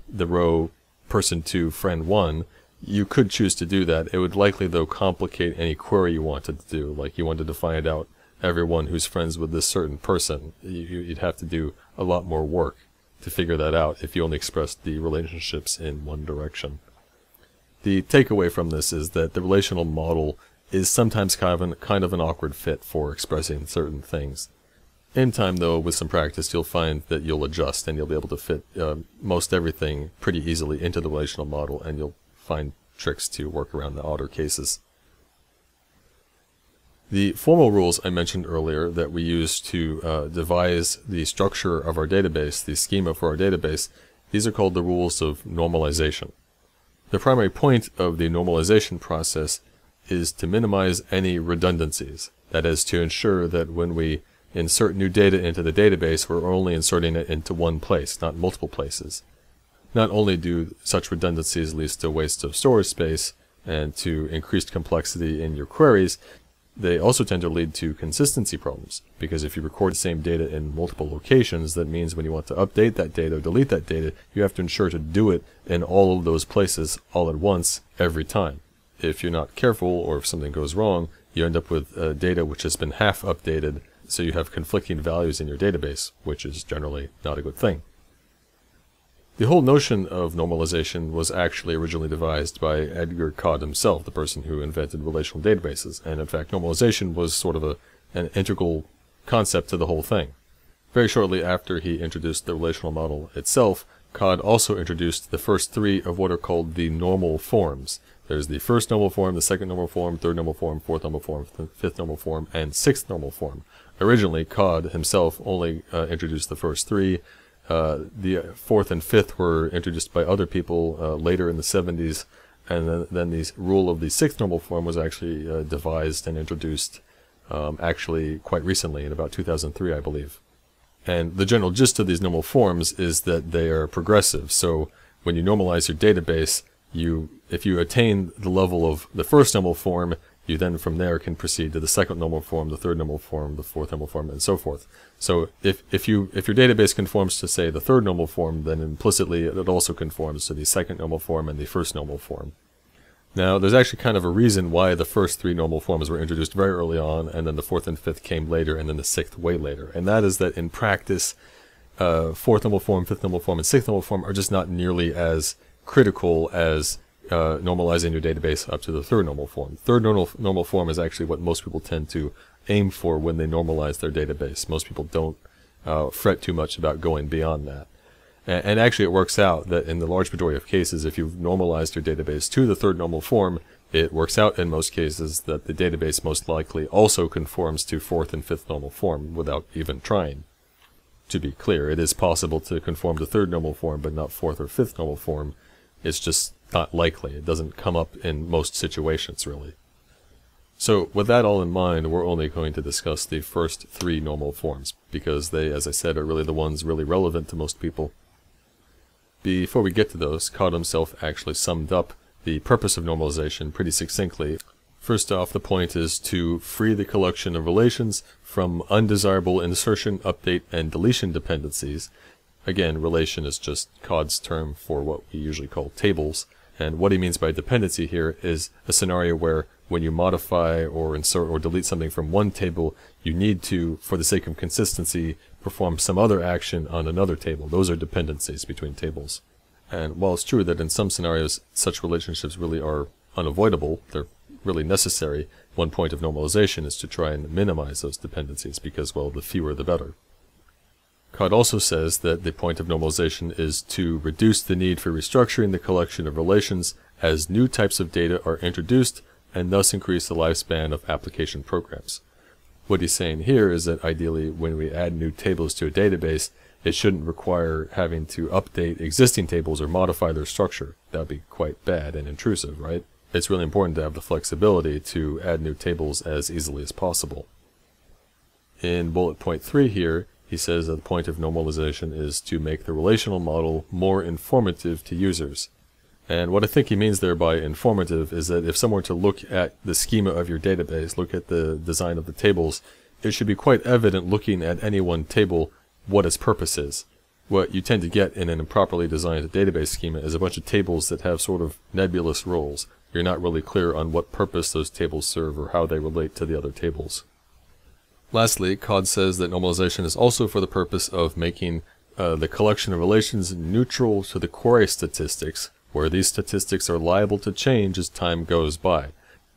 the row person 2, friend 1, you could choose to do that. It would likely, though, complicate any query you wanted to do. Like, you wanted to find out everyone who's friends with this certain person. You'd have to do a lot more work to figure that out if you only express the relationships in one direction. The takeaway from this is that the relational model is sometimes kind of an, kind of an awkward fit for expressing certain things. In time, though, with some practice, you'll find that you'll adjust and you'll be able to fit uh, most everything pretty easily into the relational model, and you'll find tricks to work around the odder cases. The formal rules I mentioned earlier that we use to uh, devise the structure of our database, the schema for our database, these are called the rules of normalization. The primary point of the normalization process is to minimize any redundancies. That is, to ensure that when we insert new data into the database, we're only inserting it into one place, not multiple places. Not only do such redundancies lead to waste of storage space and to increased complexity in your queries, they also tend to lead to consistency problems, because if you record the same data in multiple locations, that means when you want to update that data or delete that data, you have to ensure to do it in all of those places all at once every time. If you're not careful or if something goes wrong, you end up with uh, data which has been half updated, so you have conflicting values in your database, which is generally not a good thing. The whole notion of normalization was actually originally devised by Edgar Codd himself, the person who invented relational databases, and in fact normalization was sort of a, an integral concept to the whole thing. Very shortly after he introduced the relational model itself, Codd also introduced the first three of what are called the normal forms. There's the first normal form, the second normal form, third normal form, fourth normal form, fifth normal form, and sixth normal form. Originally, Codd himself only uh, introduced the first three, uh, the fourth and fifth were introduced by other people uh, later in the 70s, and then, then the rule of the sixth normal form was actually uh, devised and introduced um, actually quite recently, in about 2003, I believe. And the general gist of these normal forms is that they are progressive. So when you normalize your database, you if you attain the level of the first normal form, you then from there can proceed to the second normal form, the third normal form, the fourth normal form, and so forth. So if, if you if your database conforms to say the third normal form, then implicitly it also conforms to the second normal form and the first normal form. Now, there's actually kind of a reason why the first three normal forms were introduced very early on, and then the fourth and fifth came later, and then the sixth way later. And that is that in practice, uh, fourth normal form, fifth normal form, and sixth normal form are just not nearly as critical as uh, normalizing your database up to the third normal form. Third normal, normal form is actually what most people tend to aim for when they normalize their database. Most people don't uh, fret too much about going beyond that. And, and, actually it works out that in the large majority of cases, if you've normalized your database to the third normal form, it works out in most cases that the database most likely also conforms to fourth and fifth normal form without even trying. To be clear, it is possible to conform to third normal form but not fourth or fifth normal form. It's just not likely. It doesn't come up in most situations, really. So, with that all in mind, we're only going to discuss the first three normal forms, because they, as I said, are really the ones really relevant to most people. Before we get to those, Codd himself actually summed up the purpose of normalization pretty succinctly. First off, the point is to free the collection of relations from undesirable insertion, update, and deletion dependencies. Again, relation is just Codd's term for what we usually call tables. And what he means by dependency here is a scenario where when you modify or insert or delete something from one table, you need to, for the sake of consistency, perform some other action on another table. Those are dependencies between tables. And while it's true that in some scenarios such relationships really are unavoidable, they're really necessary, one point of normalization is to try and minimize those dependencies because, well, the fewer the better. Codd also says that the point of normalization is to reduce the need for restructuring the collection of relations as new types of data are introduced and thus increase the lifespan of application programs. What he's saying here is that ideally when we add new tables to a database, it shouldn't require having to update existing tables or modify their structure. That would be quite bad and intrusive, right? It's really important to have the flexibility to add new tables as easily as possible. In bullet point 3 here, he says that the point of normalization is to make the relational model more informative to users. And what I think he means there by informative is that if someone were to look at the schema of your database, look at the design of the tables, it should be quite evident looking at any one table what its purpose is. What you tend to get in an improperly designed database schema is a bunch of tables that have sort of nebulous roles. You're not really clear on what purpose those tables serve or how they relate to the other tables. Lastly, Codd says that normalization is also for the purpose of making uh, the collection of relations neutral to the query statistics, where these statistics are liable to change as time goes by.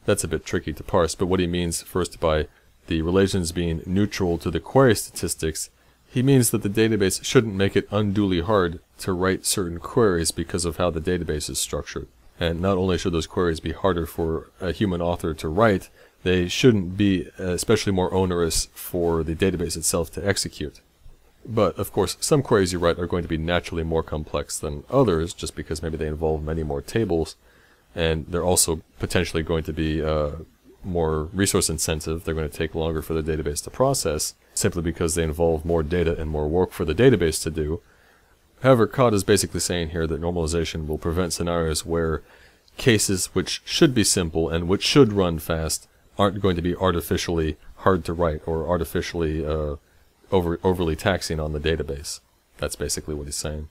That's a bit tricky to parse, but what he means first by the relations being neutral to the query statistics he means that the database shouldn't make it unduly hard to write certain queries because of how the database is structured. And not only should those queries be harder for a human author to write, they shouldn't be especially more onerous for the database itself to execute. But, of course, some queries you write are going to be naturally more complex than others, just because maybe they involve many more tables, and they're also potentially going to be uh, more resource intensive. They're going to take longer for the database to process, simply because they involve more data and more work for the database to do. However, Codd is basically saying here that normalization will prevent scenarios where cases which should be simple and which should run fast aren't going to be artificially hard to write or artificially uh, over, overly taxing on the database. That's basically what he's saying.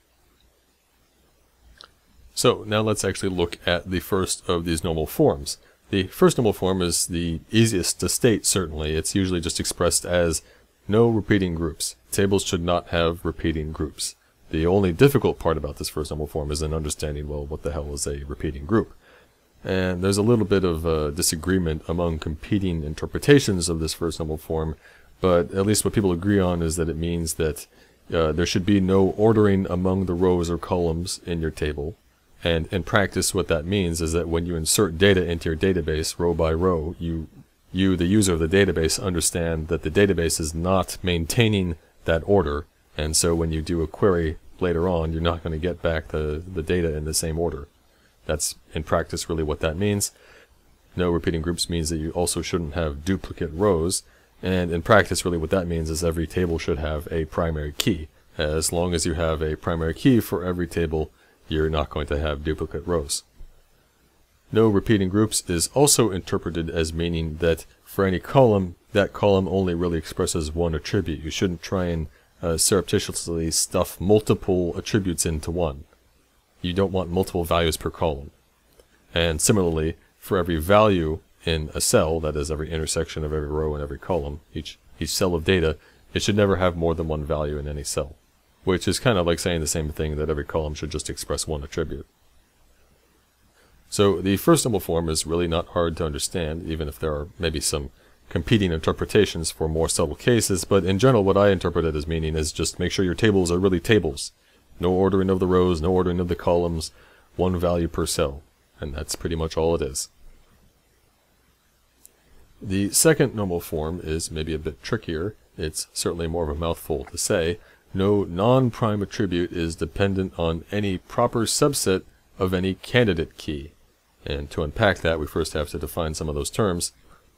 So now let's actually look at the first of these normal forms. The first normal form is the easiest to state, certainly. It's usually just expressed as no repeating groups. Tables should not have repeating groups. The only difficult part about this first normal form is in understanding, well, what the hell is a repeating group? And there's a little bit of uh, disagreement among competing interpretations of this first normal form, but at least what people agree on is that it means that uh, there should be no ordering among the rows or columns in your table. And in practice, what that means is that when you insert data into your database row by row, you you, the user of the database, understand that the database is not maintaining that order. And so when you do a query later on, you're not going to get back the, the data in the same order. That's in practice really what that means. No repeating groups means that you also shouldn't have duplicate rows. And in practice, really what that means is every table should have a primary key. As long as you have a primary key for every table, you're not going to have duplicate rows. No repeating groups is also interpreted as meaning that for any column, that column only really expresses one attribute. You shouldn't try and uh, surreptitiously stuff multiple attributes into one. You don't want multiple values per column. And similarly, for every value in a cell, that is every intersection of every row and every column, each, each cell of data, it should never have more than one value in any cell. Which is kind of like saying the same thing that every column should just express one attribute. So the first normal form is really not hard to understand, even if there are maybe some competing interpretations for more subtle cases, but in general what I interpret it as meaning is just make sure your tables are really tables. No ordering of the rows, no ordering of the columns, one value per cell. And that's pretty much all it is. The second normal form is maybe a bit trickier. It's certainly more of a mouthful to say. No non-prime attribute is dependent on any proper subset of any candidate key. And to unpack that, we first have to define some of those terms.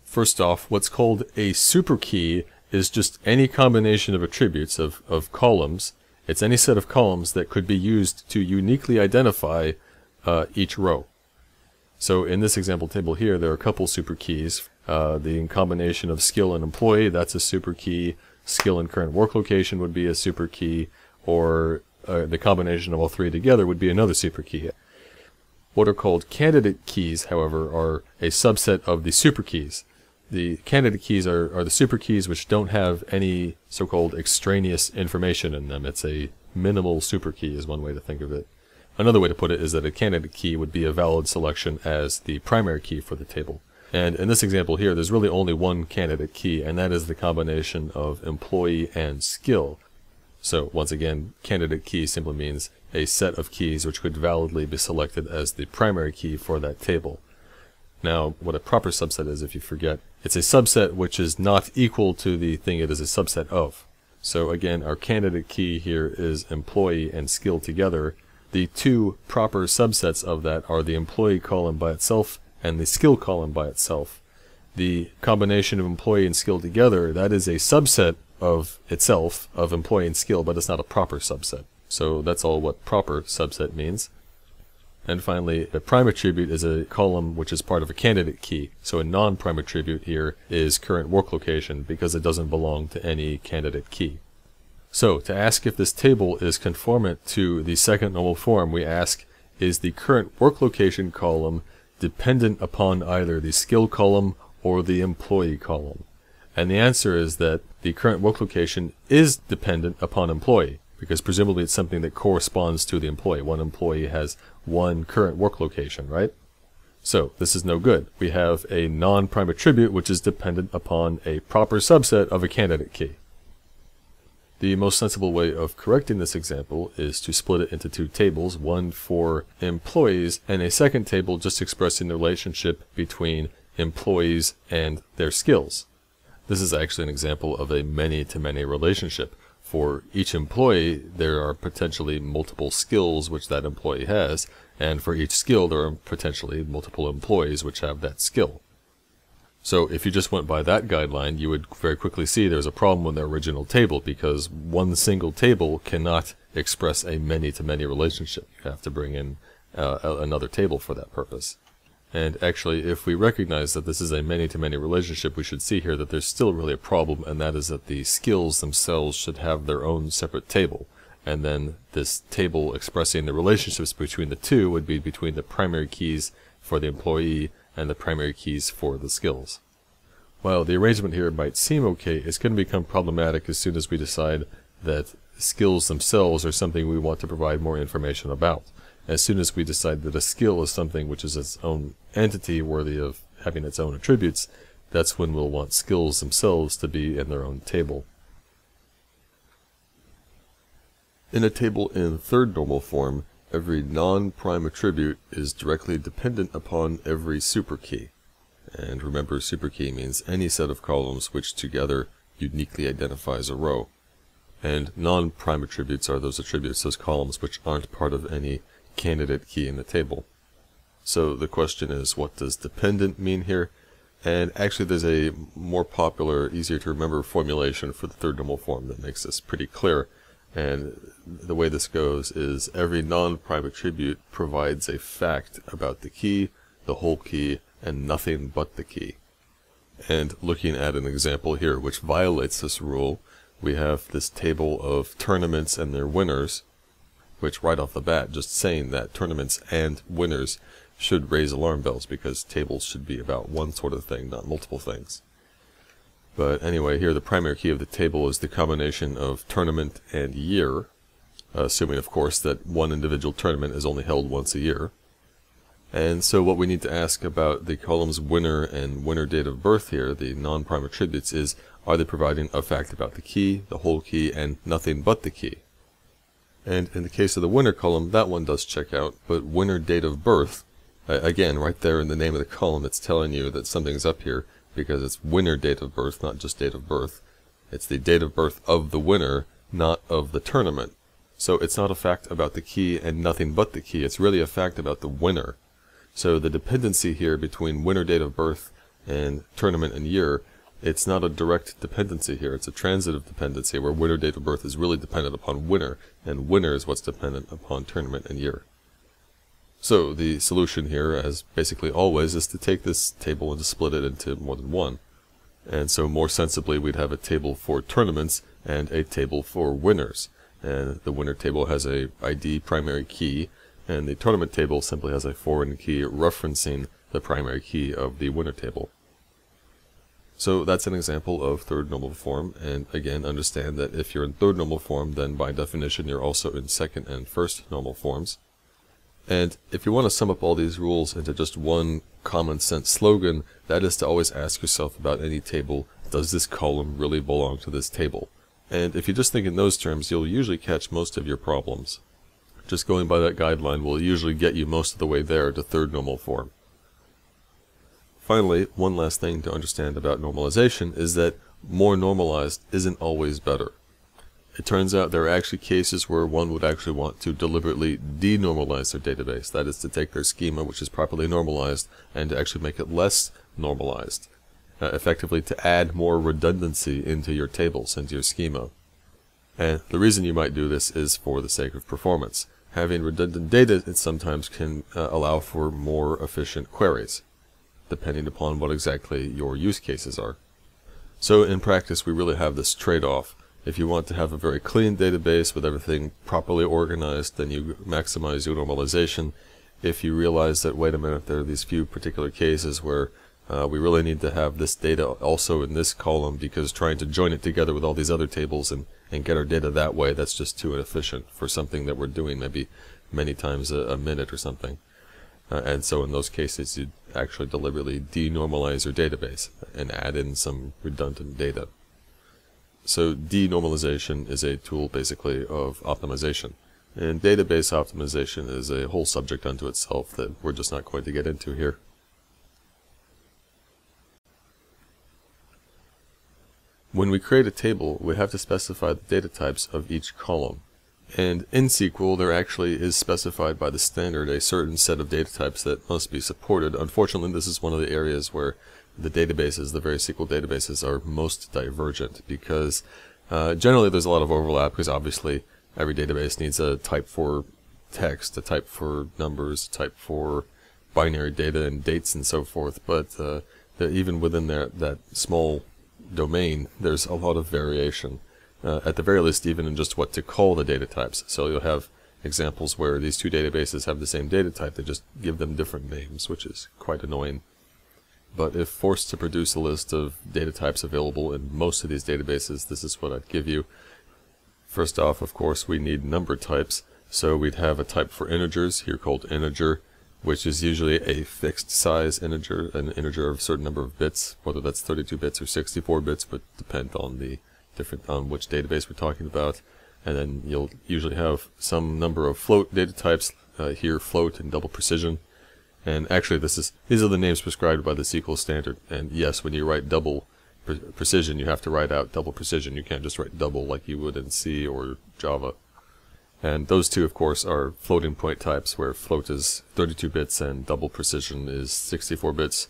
First off, what's called a superkey is just any combination of attributes of, of columns. It's any set of columns that could be used to uniquely identify uh, each row. So in this example table here, there are a couple superkeys. Uh, the combination of skill and employee, that's a super key. Skill and current work location would be a super key. or uh, the combination of all three together would be another super key. What are called candidate keys, however, are a subset of the superkeys. The candidate keys are, are the super keys which don't have any so-called extraneous information in them. It's a minimal super key is one way to think of it. Another way to put it is that a candidate key would be a valid selection as the primary key for the table. And in this example here, there's really only one candidate key, and that is the combination of employee and skill. So once again, candidate key simply means a set of keys which could validly be selected as the primary key for that table. Now, what a proper subset is, if you forget, it's a subset which is not equal to the thing it is a subset of. So again, our candidate key here is employee and skill together. The two proper subsets of that are the employee column by itself and the skill column by itself. The combination of employee and skill together, that is a subset of itself, of employee and skill, but it's not a proper subset. So that's all what proper subset means. And finally, a prime attribute is a column which is part of a candidate key. So a non-prime attribute here is current work location because it doesn't belong to any candidate key. So to ask if this table is conformant to the second normal form, we ask, is the current work location column dependent upon either the skill column or the employee column? And the answer is that the current work location is dependent upon employee because presumably it's something that corresponds to the employee. One employee has one current work location, right? So this is no good. We have a non-prime attribute which is dependent upon a proper subset of a candidate key. The most sensible way of correcting this example is to split it into two tables, one for employees and a second table just expressing the relationship between employees and their skills. This is actually an example of a many-to-many -many relationship for each employee, there are potentially multiple skills which that employee has, and for each skill, there are potentially multiple employees which have that skill. So if you just went by that guideline, you would very quickly see there's a problem with the original table because one single table cannot express a many-to-many -many relationship. You have to bring in uh, another table for that purpose. And actually, if we recognize that this is a many-to-many -many relationship, we should see here that there's still really a problem, and that is that the skills themselves should have their own separate table. And then this table expressing the relationships between the two would be between the primary keys for the employee and the primary keys for the skills. While the arrangement here might seem okay, it's going to become problematic as soon as we decide that skills themselves are something we want to provide more information about as soon as we decide that a skill is something which is its own entity worthy of having its own attributes, that's when we'll want skills themselves to be in their own table. In a table in third normal form, every non-prime attribute is directly dependent upon every superkey. And remember, superkey means any set of columns which together uniquely identifies a row. And non-prime attributes are those attributes, those columns, which aren't part of any candidate key in the table. So the question is, what does dependent mean here? And actually there's a more popular, easier to remember formulation for the third normal form that makes this pretty clear. And the way this goes is every non-prime attribute provides a fact about the key, the whole key, and nothing but the key. And looking at an example here which violates this rule, we have this table of tournaments and their winners, which right off the bat, just saying that tournaments and winners should raise alarm bells because tables should be about one sort of thing, not multiple things. But anyway, here the primary key of the table is the combination of tournament and year, assuming of course that one individual tournament is only held once a year. And so what we need to ask about the columns winner and winner date of birth here, the non-prime attributes, is are they providing a fact about the key, the whole key, and nothing but the key? And in the case of the winner column, that one does check out, but winner date of birth, again, right there in the name of the column, it's telling you that something's up here, because it's winner date of birth, not just date of birth. It's the date of birth of the winner, not of the tournament. So it's not a fact about the key and nothing but the key. It's really a fact about the winner. So the dependency here between winner date of birth and tournament and year, it's not a direct dependency here. It's a transitive dependency where winner date of birth is really dependent upon winner, and winner is what's dependent upon tournament and year. So the solution here, as basically always, is to take this table and to split it into more than one. And so more sensibly, we'd have a table for tournaments and a table for winners. And the winner table has a ID primary key, and the tournament table simply has a foreign key referencing the primary key of the winner table. So that's an example of third normal form, and again, understand that if you're in third normal form, then by definition you're also in second and first normal forms. And if you want to sum up all these rules into just one common sense slogan, that is to always ask yourself about any table, does this column really belong to this table? And if you just think in those terms, you'll usually catch most of your problems. Just going by that guideline will usually get you most of the way there to third normal form. Finally, one last thing to understand about normalization is that more normalized isn't always better. It turns out there are actually cases where one would actually want to deliberately denormalize their database. That is to take their schema, which is properly normalized, and to actually make it less normalized. Uh, effectively to add more redundancy into your tables, into your schema. And the reason you might do this is for the sake of performance. Having redundant data it sometimes can uh, allow for more efficient queries, depending upon what exactly your use cases are. So in practice, we really have this trade-off if you want to have a very clean database with everything properly organized, then you maximize your normalization. If you realize that, wait a minute, there are these few particular cases where uh, we really need to have this data also in this column because trying to join it together with all these other tables and, and get our data that way, that's just too inefficient for something that we're doing maybe many times a, a minute or something. Uh, and so in those cases, you'd actually deliberately denormalize your database and add in some redundant data. So denormalization is a tool basically of optimization. And database optimization is a whole subject unto itself that we're just not going to get into here. When we create a table, we have to specify the data types of each column. And in SQL, there actually is specified by the standard a certain set of data types that must be supported. Unfortunately, this is one of the areas where the databases, the very SQL databases, are most divergent because uh, generally there's a lot of overlap because obviously every database needs a type for text, a type for numbers, a type for binary data and dates and so forth. But uh, even within that small domain, there's a lot of variation. Uh, at the very least, even in just what to call the data types. So you'll have examples where these two databases have the same data type, they just give them different names, which is quite annoying. But if forced to produce a list of data types available in most of these databases, this is what I'd give you. First off, of course, we need number types. So we'd have a type for integers here called integer, which is usually a fixed size integer, an integer of a certain number of bits, whether that's 32 bits or 64 bits, but depend on the different on which database we're talking about. And then you'll usually have some number of float data types, uh, here float and double precision. And actually, this is these are the names prescribed by the SQL standard. And yes, when you write double pre precision, you have to write out double precision. You can't just write double like you would in C or Java. And those two, of course, are floating point types, where float is 32 bits and double precision is 64 bits.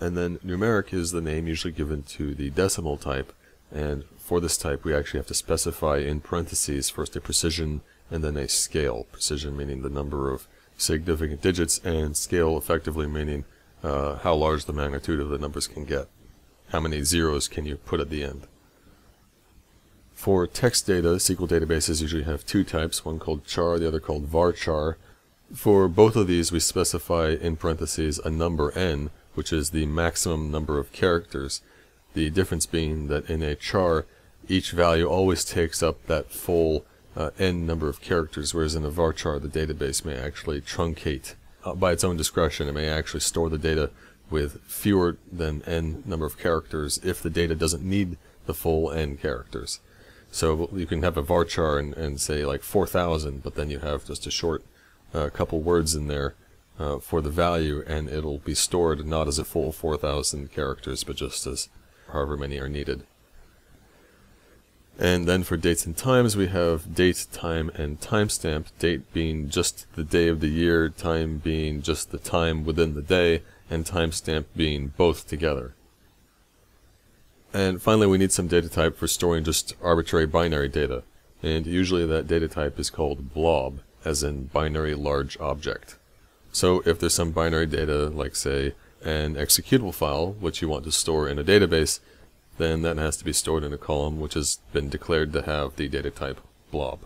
And then numeric is the name usually given to the decimal type. And for this type, we actually have to specify in parentheses first a precision and then a scale. Precision meaning the number of significant digits, and scale effectively meaning uh, how large the magnitude of the numbers can get. How many zeros can you put at the end? For text data, SQL databases usually have two types, one called char, the other called varchar. For both of these, we specify in parentheses a number n, which is the maximum number of characters. The difference being that in a char, each value always takes up that full uh, n number of characters, whereas in a varchar the database may actually truncate uh, by its own discretion. It may actually store the data with fewer than n number of characters if the data doesn't need the full n characters. So you can have a varchar and, and say like 4,000, but then you have just a short uh, couple words in there uh, for the value, and it'll be stored not as a full 4,000 characters, but just as however many are needed. And then for dates and times, we have date, time, and timestamp. Date being just the day of the year, time being just the time within the day, and timestamp being both together. And finally, we need some data type for storing just arbitrary binary data. And usually that data type is called blob, as in binary large object. So if there's some binary data, like say an executable file, which you want to store in a database, then that has to be stored in a column which has been declared to have the data type blob.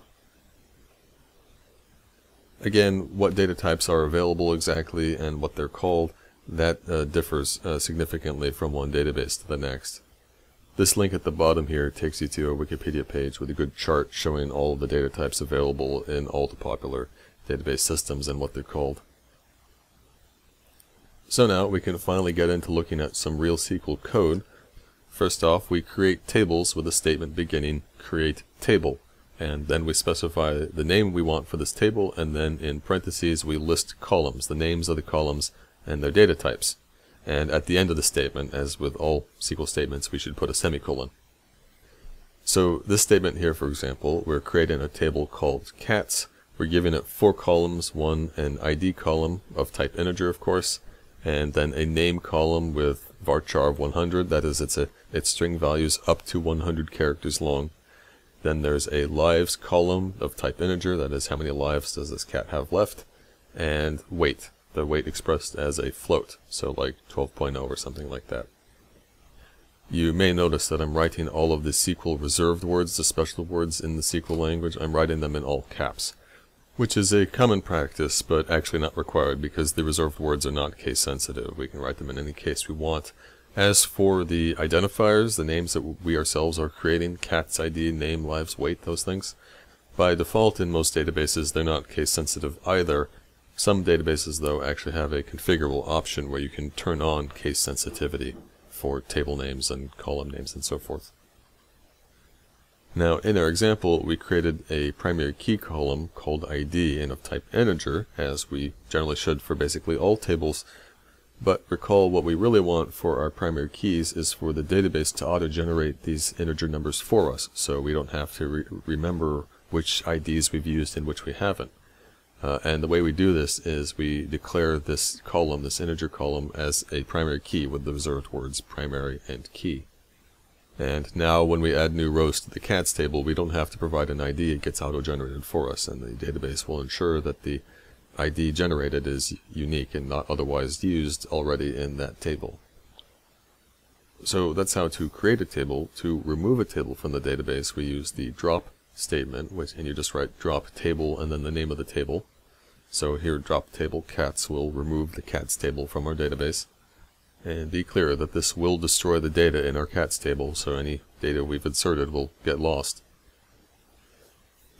Again, what data types are available exactly and what they're called, that uh, differs uh, significantly from one database to the next. This link at the bottom here takes you to a Wikipedia page with a good chart showing all the data types available in all the popular database systems and what they're called. So now we can finally get into looking at some real SQL code First off, we create tables with a statement beginning create table. And then we specify the name we want for this table, and then in parentheses we list columns, the names of the columns and their data types. And at the end of the statement, as with all SQL statements, we should put a semicolon. So this statement here, for example, we're creating a table called cats. We're giving it four columns, one an ID column of type integer, of course, and then a name column with varchar of 100, that is, it's a its string values up to 100 characters long. Then there's a lives column of type integer, that is how many lives does this cat have left, and weight, the weight expressed as a float, so like 12.0 or something like that. You may notice that I'm writing all of the SQL reserved words, the special words in the SQL language, I'm writing them in all caps, which is a common practice, but actually not required because the reserved words are not case sensitive. We can write them in any case we want, as for the identifiers, the names that we ourselves are creating, cat's ID, name, lives, weight, those things, by default in most databases they're not case sensitive either. Some databases though actually have a configurable option where you can turn on case sensitivity for table names and column names and so forth. Now in our example we created a primary key column called ID and of type integer as we generally should for basically all tables but recall what we really want for our primary keys is for the database to auto-generate these integer numbers for us, so we don't have to re remember which IDs we've used and which we haven't. Uh, and the way we do this is we declare this column, this integer column, as a primary key with the reserved words primary and key. And now when we add new rows to the cats table, we don't have to provide an ID, it gets auto-generated for us, and the database will ensure that the ID generated is unique and not otherwise used already in that table. So that's how to create a table. To remove a table from the database, we use the drop statement, which, and you just write drop table and then the name of the table. So here drop table cats will remove the cats table from our database. And be clear that this will destroy the data in our cats table, so any data we've inserted will get lost.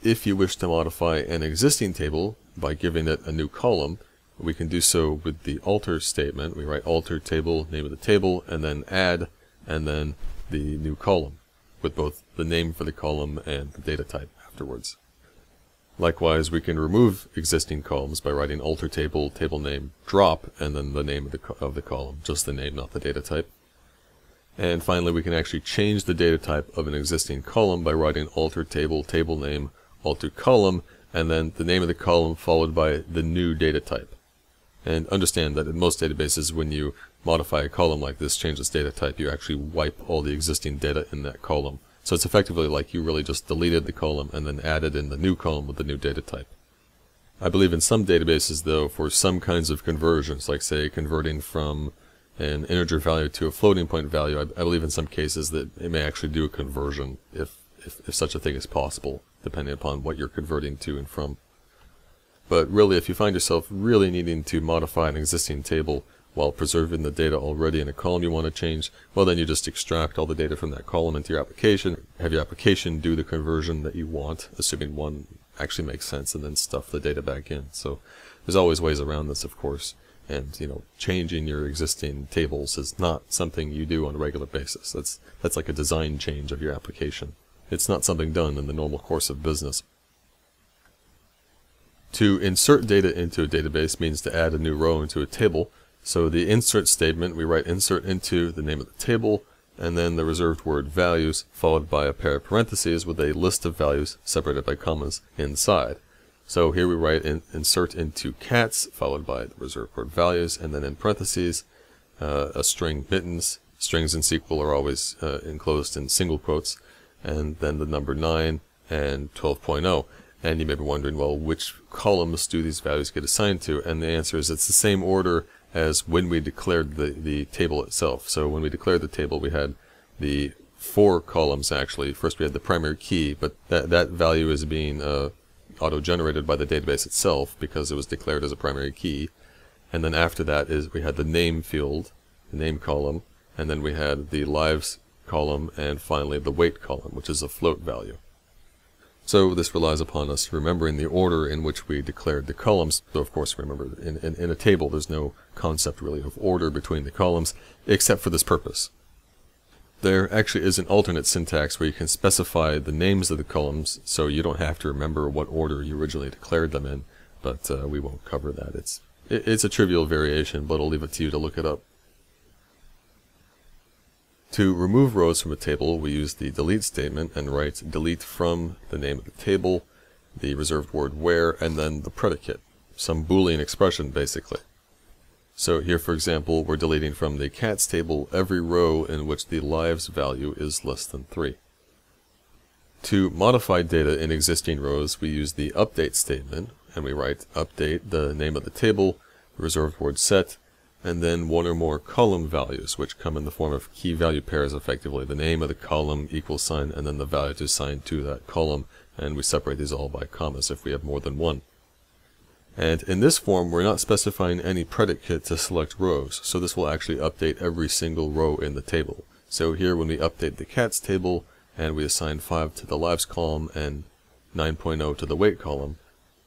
If you wish to modify an existing table by giving it a new column, we can do so with the alter statement. We write alter table, name of the table, and then add, and then the new column, with both the name for the column and the data type afterwards. Likewise, we can remove existing columns by writing alter table, table name, drop, and then the name of the, of the column, just the name, not the data type. And finally, we can actually change the data type of an existing column by writing alter table, table name, alter column, and then the name of the column followed by the new data type. And understand that in most databases, when you modify a column like this, change this data type, you actually wipe all the existing data in that column. So it's effectively like you really just deleted the column and then added in the new column with the new data type. I believe in some databases, though, for some kinds of conversions, like say converting from an integer value to a floating point value, I, I believe in some cases that it may actually do a conversion if, if, if such a thing is possible depending upon what you're converting to and from. But really, if you find yourself really needing to modify an existing table while preserving the data already in a column you want to change, well then you just extract all the data from that column into your application, have your application do the conversion that you want, assuming one actually makes sense, and then stuff the data back in. So there's always ways around this, of course. And you know, changing your existing tables is not something you do on a regular basis. That's that's like a design change of your application. It's not something done in the normal course of business. To insert data into a database means to add a new row into a table. So the insert statement, we write insert into the name of the table, and then the reserved word values, followed by a pair of parentheses with a list of values separated by commas inside. So here we write in, insert into cats, followed by the reserved word values, and then in parentheses, uh, a string mittens. Strings in SQL are always uh, enclosed in single quotes, and then the number 9 and 12.0. And you may be wondering, well, which columns do these values get assigned to? And the answer is it's the same order as when we declared the, the table itself. So when we declared the table, we had the four columns actually. First we had the primary key, but that, that value is being uh, auto-generated by the database itself because it was declared as a primary key. And then after that is we had the name field, the name column, and then we had the lives column, and finally the weight column, which is a float value. So this relies upon us remembering the order in which we declared the columns. So of course, remember, in, in, in, a table, there's no concept really of order between the columns, except for this purpose. There actually is an alternate syntax where you can specify the names of the columns, so you don't have to remember what order you originally declared them in, but uh, we won't cover that. It's, it, it's a trivial variation, but I'll leave it to you to look it up. To remove rows from a table, we use the delete statement and write delete from the name of the table, the reserved word where, and then the predicate. Some boolean expression, basically. So here, for example, we're deleting from the cats table every row in which the lives value is less than 3. To modify data in existing rows, we use the update statement, and we write update the name of the table, the reserved word set, and then one or more column values, which come in the form of key value pairs effectively. The name of the column equals sign, and then the value to assign to that column, and we separate these all by commas if we have more than one. And in this form, we're not specifying any predicate to select rows, so this will actually update every single row in the table. So here when we update the cats table, and we assign 5 to the lives column and 9.0 to the weight column,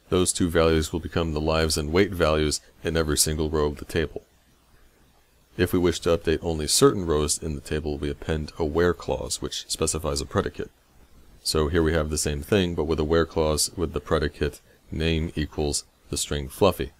those two values will become the lives and weight values in every single row of the table. If we wish to update only certain rows in the table, we append a where clause, which specifies a predicate. So here we have the same thing, but with a where clause with the predicate name equals the string fluffy.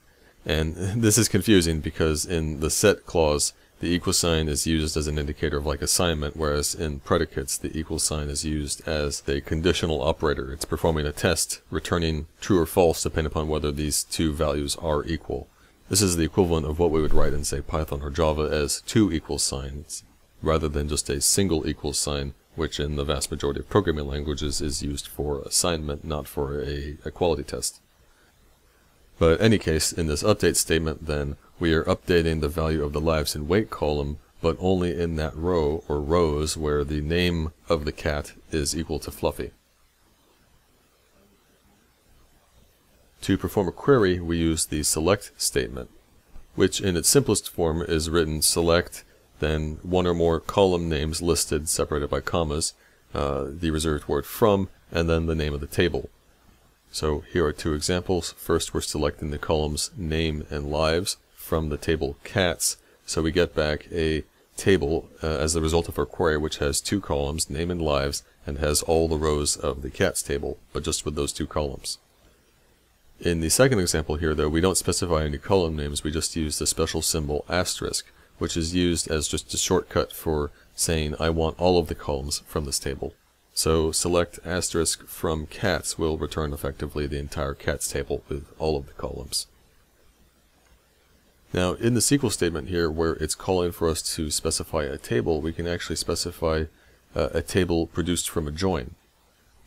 And this is confusing because in the set clause, the equal sign is used as an indicator of like assignment, whereas in predicates, the equal sign is used as a conditional operator. It's performing a test, returning true or false depending upon whether these two values are equal. This is the equivalent of what we would write in, say, Python or Java as two equal signs, rather than just a single equal sign, which in the vast majority of programming languages is used for assignment, not for a, a quality test. But in any case, in this update statement, then, we are updating the value of the lives and weight column, but only in that row or rows where the name of the cat is equal to Fluffy. To perform a query, we use the select statement, which in its simplest form is written select, then one or more column names listed separated by commas, uh, the reserved word from, and then the name of the table. So here are two examples. First, we're selecting the columns name and lives from the table cats. So we get back a table uh, as the result of our query, which has two columns, name and lives, and has all the rows of the cats table, but just with those two columns. In the second example here, though, we don't specify any column names, we just use the special symbol asterisk, which is used as just a shortcut for saying I want all of the columns from this table. So select asterisk from cats will return effectively the entire cats table with all of the columns. Now in the SQL statement here where it's calling for us to specify a table, we can actually specify uh, a table produced from a join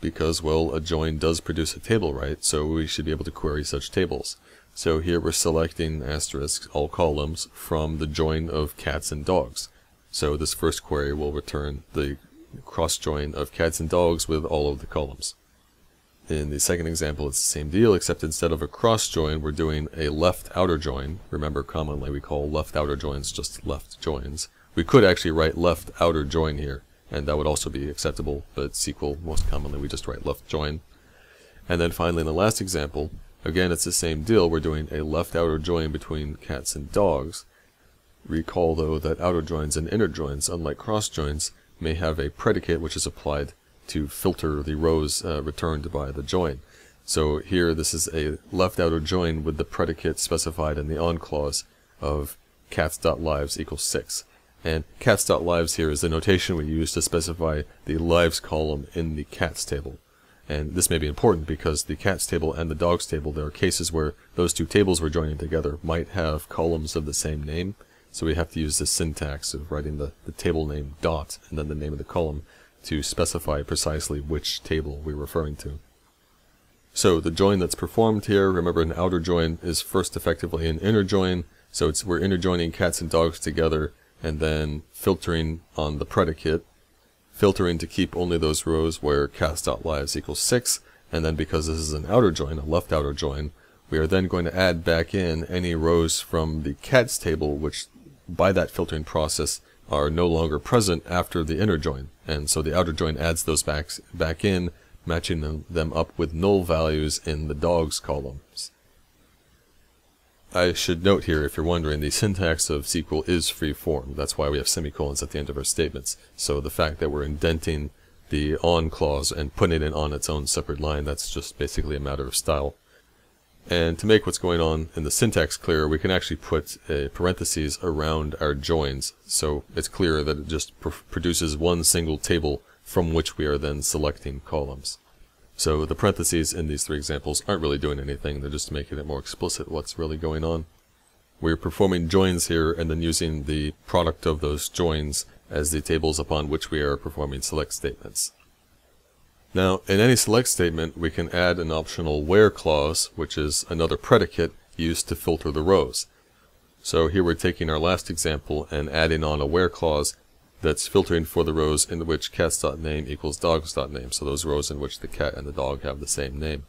because, well, a join does produce a table, right? So we should be able to query such tables. So here we're selecting asterisks, all columns, from the join of cats and dogs. So this first query will return the cross join of cats and dogs with all of the columns. In the second example, it's the same deal, except instead of a cross join, we're doing a left outer join. Remember, commonly we call left outer joins just left joins. We could actually write left outer join here, and that would also be acceptable, but SQL, most commonly, we just write left join. And then finally, in the last example, again, it's the same deal. We're doing a left outer join between cats and dogs. Recall, though, that outer joins and inner joins, unlike cross joins, may have a predicate which is applied to filter the rows uh, returned by the join. So here this is a left outer join with the predicate specified in the on clause of cats.lives equals 6. And cats.lives here is the notation we use to specify the lives column in the cats table. And this may be important because the cats table and the dogs table, there are cases where those two tables we're joining together might have columns of the same name. So we have to use the syntax of writing the, the table name dot and then the name of the column to specify precisely which table we're referring to. So the join that's performed here, remember an outer join is first effectively an inner join. So it's we're inner joining cats and dogs together and then filtering on the predicate filtering to keep only those rows where cats.lives equals 6, and then because this is an outer join, a left outer join, we are then going to add back in any rows from the cats table, which by that filtering process are no longer present after the inner join. And so the outer join adds those back, back in, matching them, them up with null values in the dogs columns. I should note here, if you're wondering, the syntax of SQL is free form. That's why we have semicolons at the end of our statements. So the fact that we're indenting the on clause and putting it on its own separate line, that's just basically a matter of style. And to make what's going on in the syntax clear, we can actually put a parentheses around our joins. So it's clear that it just pr produces one single table from which we are then selecting columns. So the parentheses in these three examples aren't really doing anything, they're just making it more explicit what's really going on. We're performing joins here and then using the product of those joins as the tables upon which we are performing select statements. Now, in any select statement, we can add an optional where clause, which is another predicate used to filter the rows. So here we're taking our last example and adding on a where clause that's filtering for the rows in which cats.name equals dogs.name, so those rows in which the cat and the dog have the same name.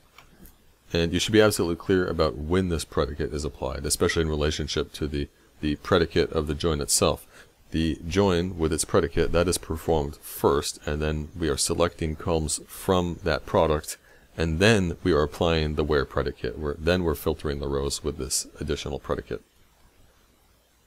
And you should be absolutely clear about when this predicate is applied, especially in relationship to the, the predicate of the join itself. The join with its predicate, that is performed first, and then we are selecting columns from that product, and then we are applying the where predicate. We're, then we're filtering the rows with this additional predicate.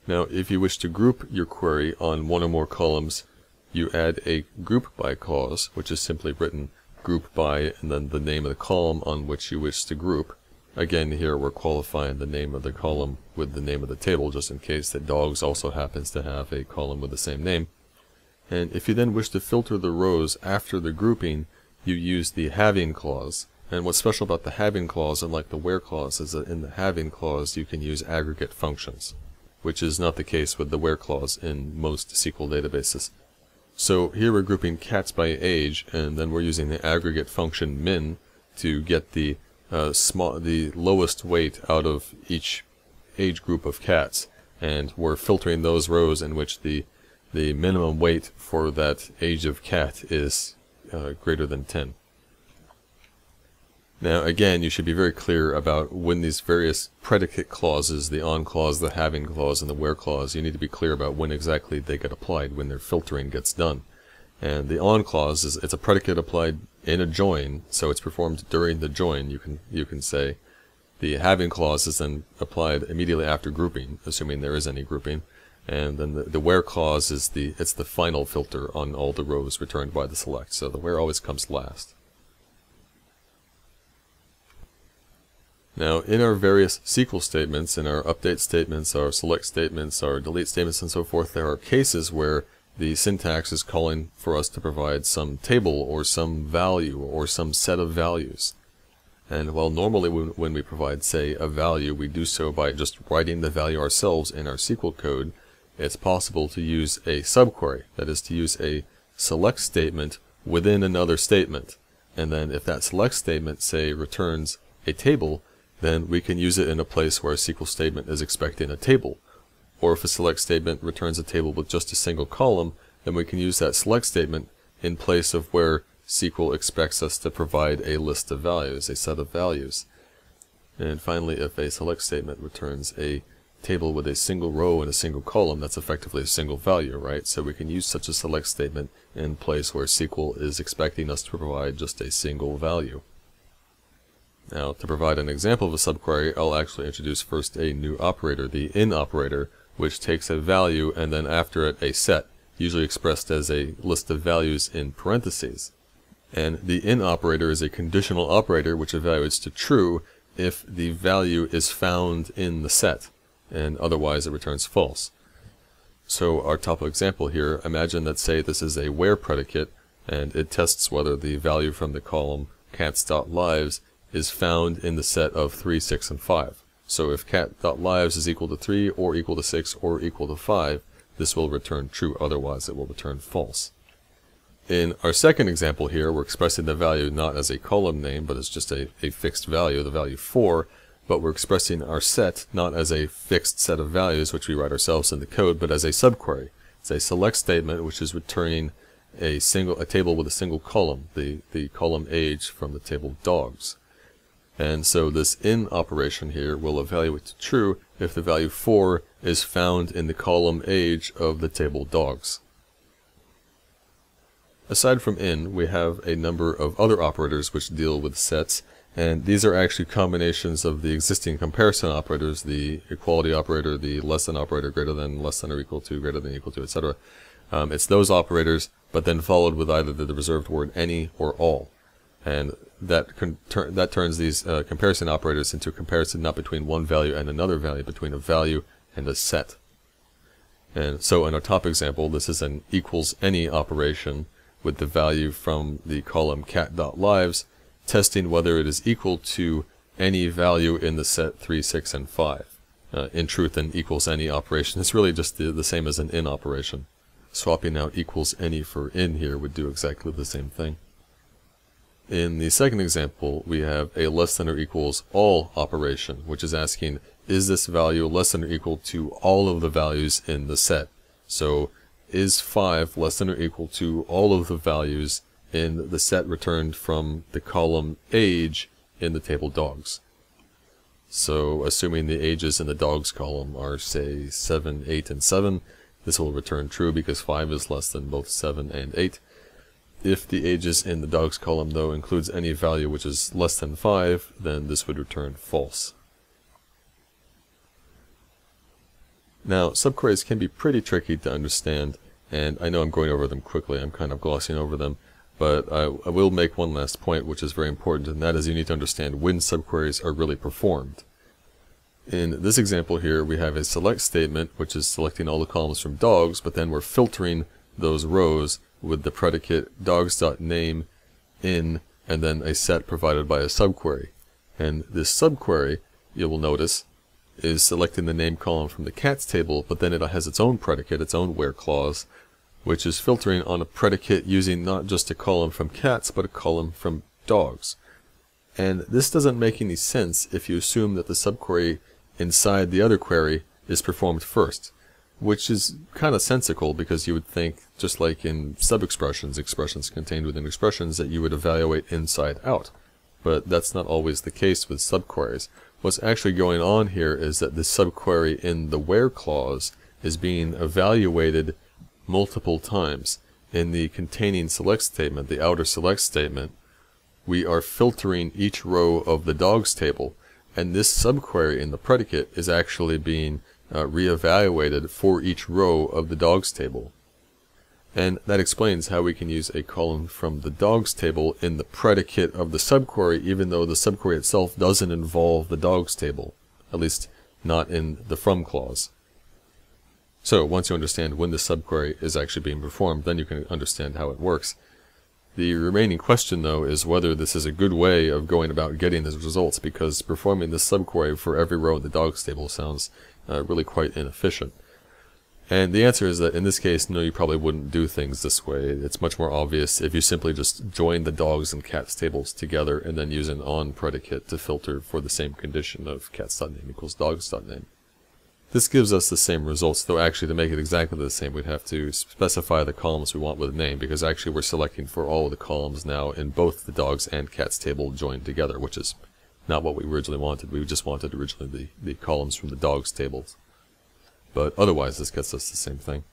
Now, if you wish to group your query on one or more columns, you add a group by clause, which is simply written group by and then the name of the column on which you wish to group. Again, here we're qualifying the name of the column with the name of the table, just in case that dogs also happens to have a column with the same name. And if you then wish to filter the rows after the grouping, you use the having clause. And what's special about the having clause, unlike the where clause, is that in the having clause you can use aggregate functions which is not the case with the where clause in most SQL databases. So here we're grouping cats by age, and then we're using the aggregate function min to get the uh, small, the lowest weight out of each age group of cats, and we're filtering those rows in which the the minimum weight for that age of cat is uh, greater than 10. Now, again, you should be very clear about when these various predicate clauses, the on clause, the having clause, and the where clause, you need to be clear about when exactly they get applied, when their filtering gets done. And the on clause is it's a predicate applied in a join, so it's performed during the join. You can you can say the having clause is then applied immediately after grouping, assuming there is any grouping. And then the, the where clause is the it's the final filter on all the rows returned by the select. So the where always comes last. Now, in our various SQL statements, in our update statements, our select statements, our delete statements, and so forth, there are cases where the syntax is calling for us to provide some table or some value or some set of values. And while normally when we provide, say, a value, we do so by just writing the value ourselves in our SQL code, it's possible to use a subquery, that is to use a select statement within another statement. And then if that select statement, say, returns a table, then we can use it in a place where a SQL statement is expecting a table. Or if a select statement returns a table with just a single column, then we can use that select statement in place of where SQL expects us to provide a list of values, a set of values. And finally, if a select statement returns a table with a single row and a single column, that's effectively a single value, right? So we can use such a select statement in place where SQL is expecting us to provide just a single value. Now, to provide an example of a subquery, I'll actually introduce first a new operator, the in operator, which takes a value and then after it a set, usually expressed as a list of values in parentheses. And the in operator is a conditional operator which evaluates to true if the value is found in the set, and otherwise it returns false. So our top example here, imagine that say this is a where predicate, and it tests whether the value from the column cats.lives is found in the set of 3, 6, and 5. So if cat.lives is equal to 3, or equal to 6, or equal to 5, this will return true, otherwise it will return false. In our second example here, we're expressing the value not as a column name, but as just a, a fixed value, the value 4, but we're expressing our set not as a fixed set of values, which we write ourselves in the code, but as a subquery. It's a select statement, which is returning a single a table with a single column, the, the column age from the table dogs. And so this in operation here will evaluate to true if the value 4 is found in the column age of the table dogs. Aside from in, we have a number of other operators which deal with sets, and these are actually combinations of the existing comparison operators, the equality operator, the less than operator, greater than, less than or equal to, greater than equal to, etc. Um, it's those operators, but then followed with either the reserved word any or all. And that that turns these uh, comparison operators into a comparison not between one value and another value, between a value and a set. And so in our top example, this is an equals any operation with the value from the column cat.lives, testing whether it is equal to any value in the set 3, 6, and 5. Uh, in truth, an equals any operation is really just the, the same as an in operation. Swapping out equals any for in here would do exactly the same thing. In the second example, we have a less than or equals all operation, which is asking, is this value less than or equal to all of the values in the set? So is 5 less than or equal to all of the values in the set returned from the column age in the table dogs. So assuming the ages in the dogs column are say 7, 8, and 7, this will return true because 5 is less than both 7 and 8. If the ages in the dogs column though includes any value which is less than 5, then this would return false. Now, subqueries can be pretty tricky to understand, and I know I'm going over them quickly, I'm kind of glossing over them, but I, I, will make one last point which is very important, and that is you need to understand when subqueries are really performed. In this example here, we have a select statement, which is selecting all the columns from dogs, but then we're filtering those rows with the predicate dogs.name in, and then a set provided by a subquery. And this subquery, you will notice, is selecting the name column from the cats table, but then it has its own predicate, its own where clause, which is filtering on a predicate using not just a column from cats, but a column from dogs. And this doesn't make any sense if you assume that the subquery inside the other query is performed first, which is kind of sensical because you would think, just like in sub-expressions, expressions contained within expressions, that you would evaluate inside out. But that's not always the case with subqueries. What's actually going on here is that the subquery in the where clause is being evaluated multiple times. In the containing select statement, the outer select statement, we are filtering each row of the dogs table, and this subquery in the predicate is actually being uh, reevaluated for each row of the dogs table. And that explains how we can use a column from the dogs table in the predicate of the subquery, even though the subquery itself doesn't involve the dogs table, at least not in the from clause. So once you understand when the subquery is actually being performed, then you can understand how it works. The remaining question, though, is whether this is a good way of going about getting these results, because performing this subquery for every row in the dogs table sounds uh, really quite inefficient. And the answer is that in this case, no, you probably wouldn't do things this way. It's much more obvious if you simply just join the dogs and cats tables together and then use an on predicate to filter for the same condition of cats.name equals dogs.name. This gives us the same results, though actually to make it exactly the same, we'd have to specify the columns we want with name, because actually we're selecting for all the columns now in both the dogs and cats table joined together, which is not what we originally wanted. We just wanted originally the, the columns from the dogs tables but otherwise this gets us the same thing.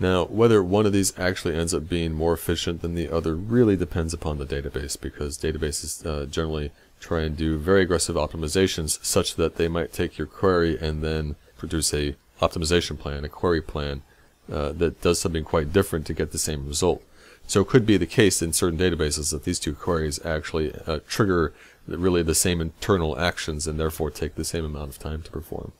Now, whether one of these actually ends up being more efficient than the other really depends upon the database, because databases uh, generally try and do very aggressive optimizations such that they might take your query and then produce a optimization plan, a query plan, uh, that does something quite different to get the same result. So it could be the case in certain databases that these two queries actually uh, trigger really the same internal actions and therefore take the same amount of time to perform.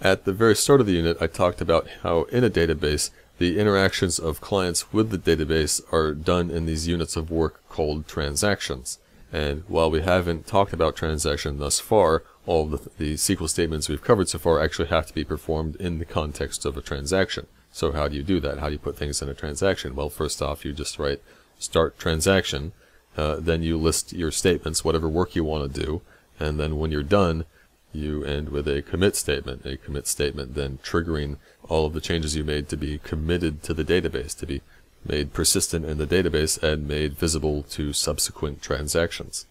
At the very start of the unit, I talked about how in a database, the interactions of clients with the database are done in these units of work called transactions. And while we haven't talked about transaction thus far, all the, the SQL statements we've covered so far actually have to be performed in the context of a transaction. So how do you do that? How do you put things in a transaction? Well, first off, you just write start transaction, uh, then you list your statements, whatever work you want to do, and then when you're done, you end with a commit statement. A commit statement then triggering all of the changes you made to be committed to the database, to be made persistent in the database and made visible to subsequent transactions.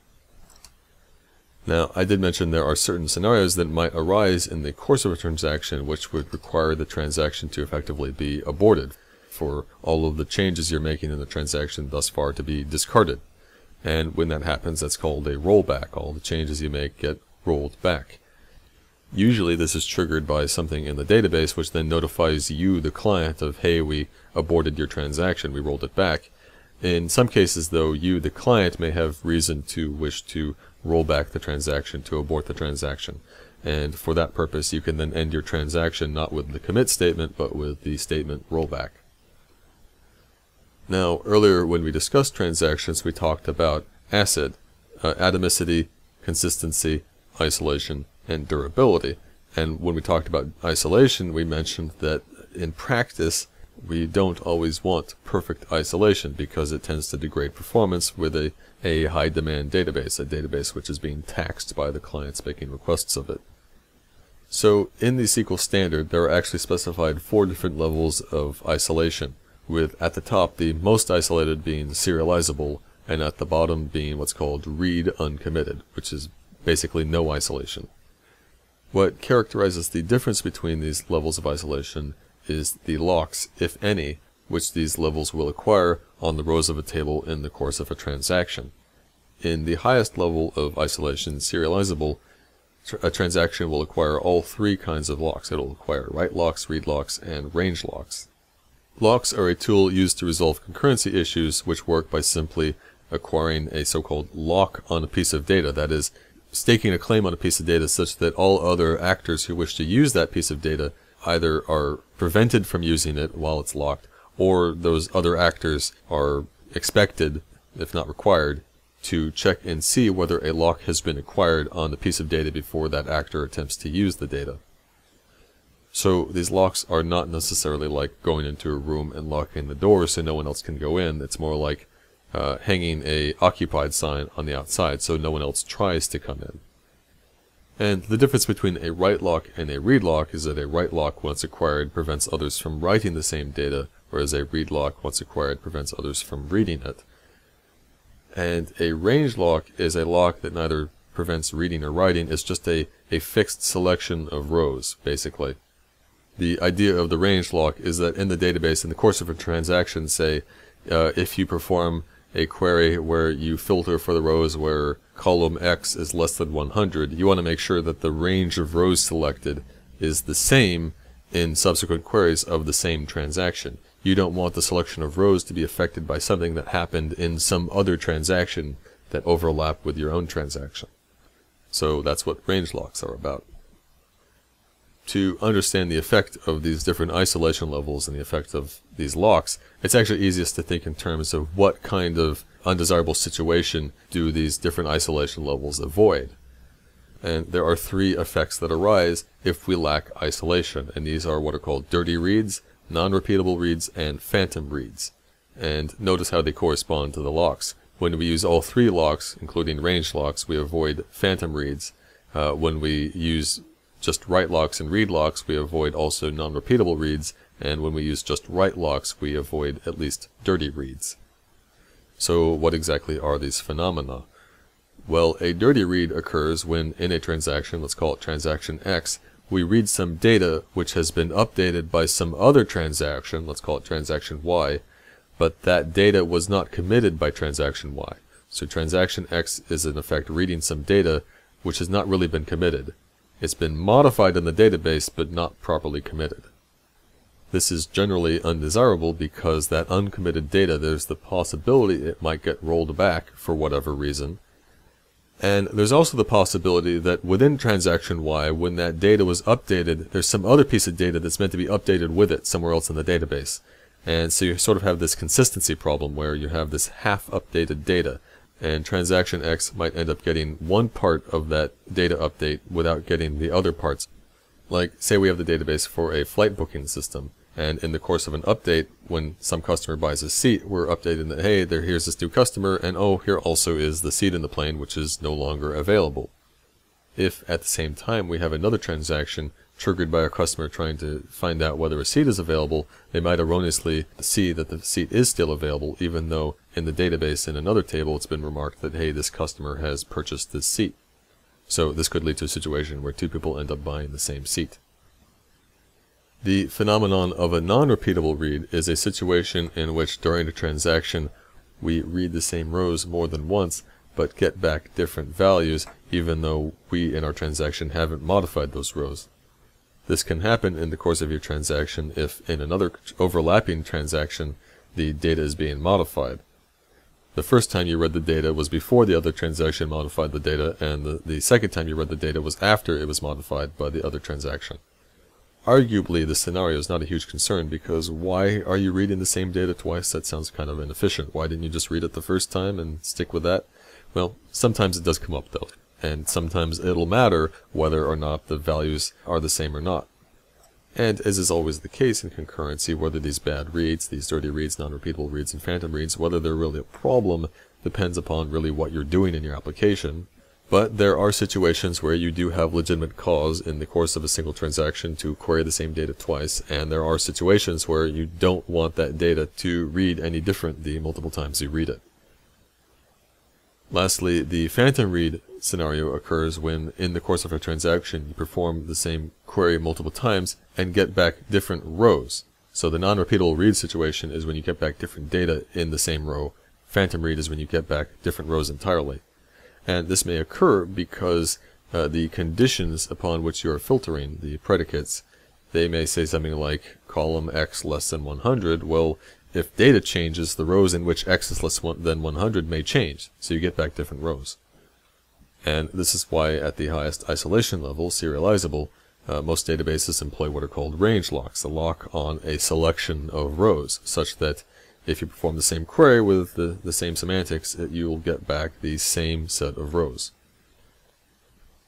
Now, I did mention there are certain scenarios that might arise in the course of a transaction which would require the transaction to effectively be aborted for all of the changes you're making in the transaction thus far to be discarded. And when that happens, that's called a rollback. All the changes you make get rolled back. Usually this is triggered by something in the database which then notifies you, the client, of hey, we aborted your transaction, we rolled it back. In some cases though, you, the client, may have reason to wish to roll back the transaction, to abort the transaction. And for that purpose, you can then end your transaction not with the commit statement, but with the statement rollback. Now, earlier when we discussed transactions, we talked about ACID, uh, atomicity, consistency, isolation, and durability. And when we talked about isolation, we mentioned that in practice, we don't always want perfect isolation because it tends to degrade performance with a, a high demand database, a database which is being taxed by the clients making requests of it. So in the SQL standard, there are actually specified four different levels of isolation, with at the top the most isolated being serializable, and at the bottom being what's called read uncommitted, which is basically no isolation. What characterizes the difference between these levels of isolation is the locks, if any, which these levels will acquire on the rows of a table in the course of a transaction. In the highest level of isolation, serializable, a transaction will acquire all three kinds of locks. It'll acquire write locks, read locks, and range locks. Locks are a tool used to resolve concurrency issues which work by simply acquiring a so-called lock on a piece of data. That is, staking a claim on a piece of data such that all other actors who wish to use that piece of data either are prevented from using it while it's locked, or those other actors are expected, if not required, to check and see whether a lock has been acquired on the piece of data before that actor attempts to use the data. So these locks are not necessarily like going into a room and locking the door so no one else can go in. It's more like uh, hanging a occupied sign on the outside so no one else tries to come in. And the difference between a write lock and a read lock is that a write lock once acquired prevents others from writing the same data, whereas a read lock once acquired prevents others from reading it. And a range lock is a lock that neither prevents reading or writing, it's just a, a fixed selection of rows, basically. The idea of the range lock is that in the database, in the course of a transaction, say, uh, if you perform a query where you filter for the rows where column X is less than 100, you want to make sure that the range of rows selected is the same in subsequent queries of the same transaction. You don't want the selection of rows to be affected by something that happened in some other transaction that overlap with your own transaction. So that's what range locks are about to understand the effect of these different isolation levels and the effect of these locks, it's actually easiest to think in terms of what kind of undesirable situation do these different isolation levels avoid. And there are three effects that arise if we lack isolation, and these are what are called dirty reads, non-repeatable reads, and phantom reads. And notice how they correspond to the locks. When we use all three locks, including range locks, we avoid phantom reads. Uh, when we use just write locks and read locks, we avoid also non-repeatable reads, and when we use just write locks, we avoid at least dirty reads. So what exactly are these phenomena? Well, a dirty read occurs when in a transaction, let's call it transaction X, we read some data which has been updated by some other transaction, let's call it transaction Y, but that data was not committed by transaction Y. So transaction X is in effect reading some data which has not really been committed. It's been modified in the database, but not properly committed. This is generally undesirable because that uncommitted data, there's the possibility it might get rolled back for whatever reason. And there's also the possibility that within transaction Y, when that data was updated, there's some other piece of data that's meant to be updated with it somewhere else in the database. And so you sort of have this consistency problem where you have this half updated data and transaction X might end up getting one part of that data update without getting the other parts. Like, say we have the database for a flight booking system, and in the course of an update, when some customer buys a seat, we're updating that, hey, there here's this new customer, and oh, here also is the seat in the plane, which is no longer available. If at the same time we have another transaction triggered by a customer trying to find out whether a seat is available, they might erroneously see that the seat is still available, even though in the database in another table it's been remarked that, hey, this customer has purchased this seat. So this could lead to a situation where two people end up buying the same seat. The phenomenon of a non-repeatable read is a situation in which during a transaction we read the same rows more than once but get back different values even though we in our transaction haven't modified those rows. This can happen in the course of your transaction if in another overlapping transaction the data is being modified. The first time you read the data was before the other transaction modified the data, and the, the second time you read the data was after it was modified by the other transaction. Arguably, this scenario is not a huge concern because why are you reading the same data twice? That sounds kind of inefficient. Why didn't you just read it the first time and stick with that? Well, sometimes it does come up though and sometimes it'll matter whether or not the values are the same or not. And as is always the case in concurrency, whether these bad reads, these dirty reads, non-repeatable reads, and phantom reads, whether they're really a problem depends upon really what you're doing in your application. But there are situations where you do have legitimate cause in the course of a single transaction to query the same data twice, and there are situations where you don't want that data to read any different the multiple times you read it. Lastly, the phantom read scenario occurs when, in the course of a transaction, you perform the same query multiple times and get back different rows. So the non-repeatable read situation is when you get back different data in the same row. Phantom read is when you get back different rows entirely. And this may occur because uh, the conditions upon which you are filtering, the predicates, they may say something like column x less than 100. Well, if data changes, the rows in which x is less than 100 may change, so you get back different rows. And this is why at the highest isolation level, serializable, uh, most databases employ what are called range locks, a lock on a selection of rows, such that if you perform the same query with the, the same semantics, it, you will get back the same set of rows.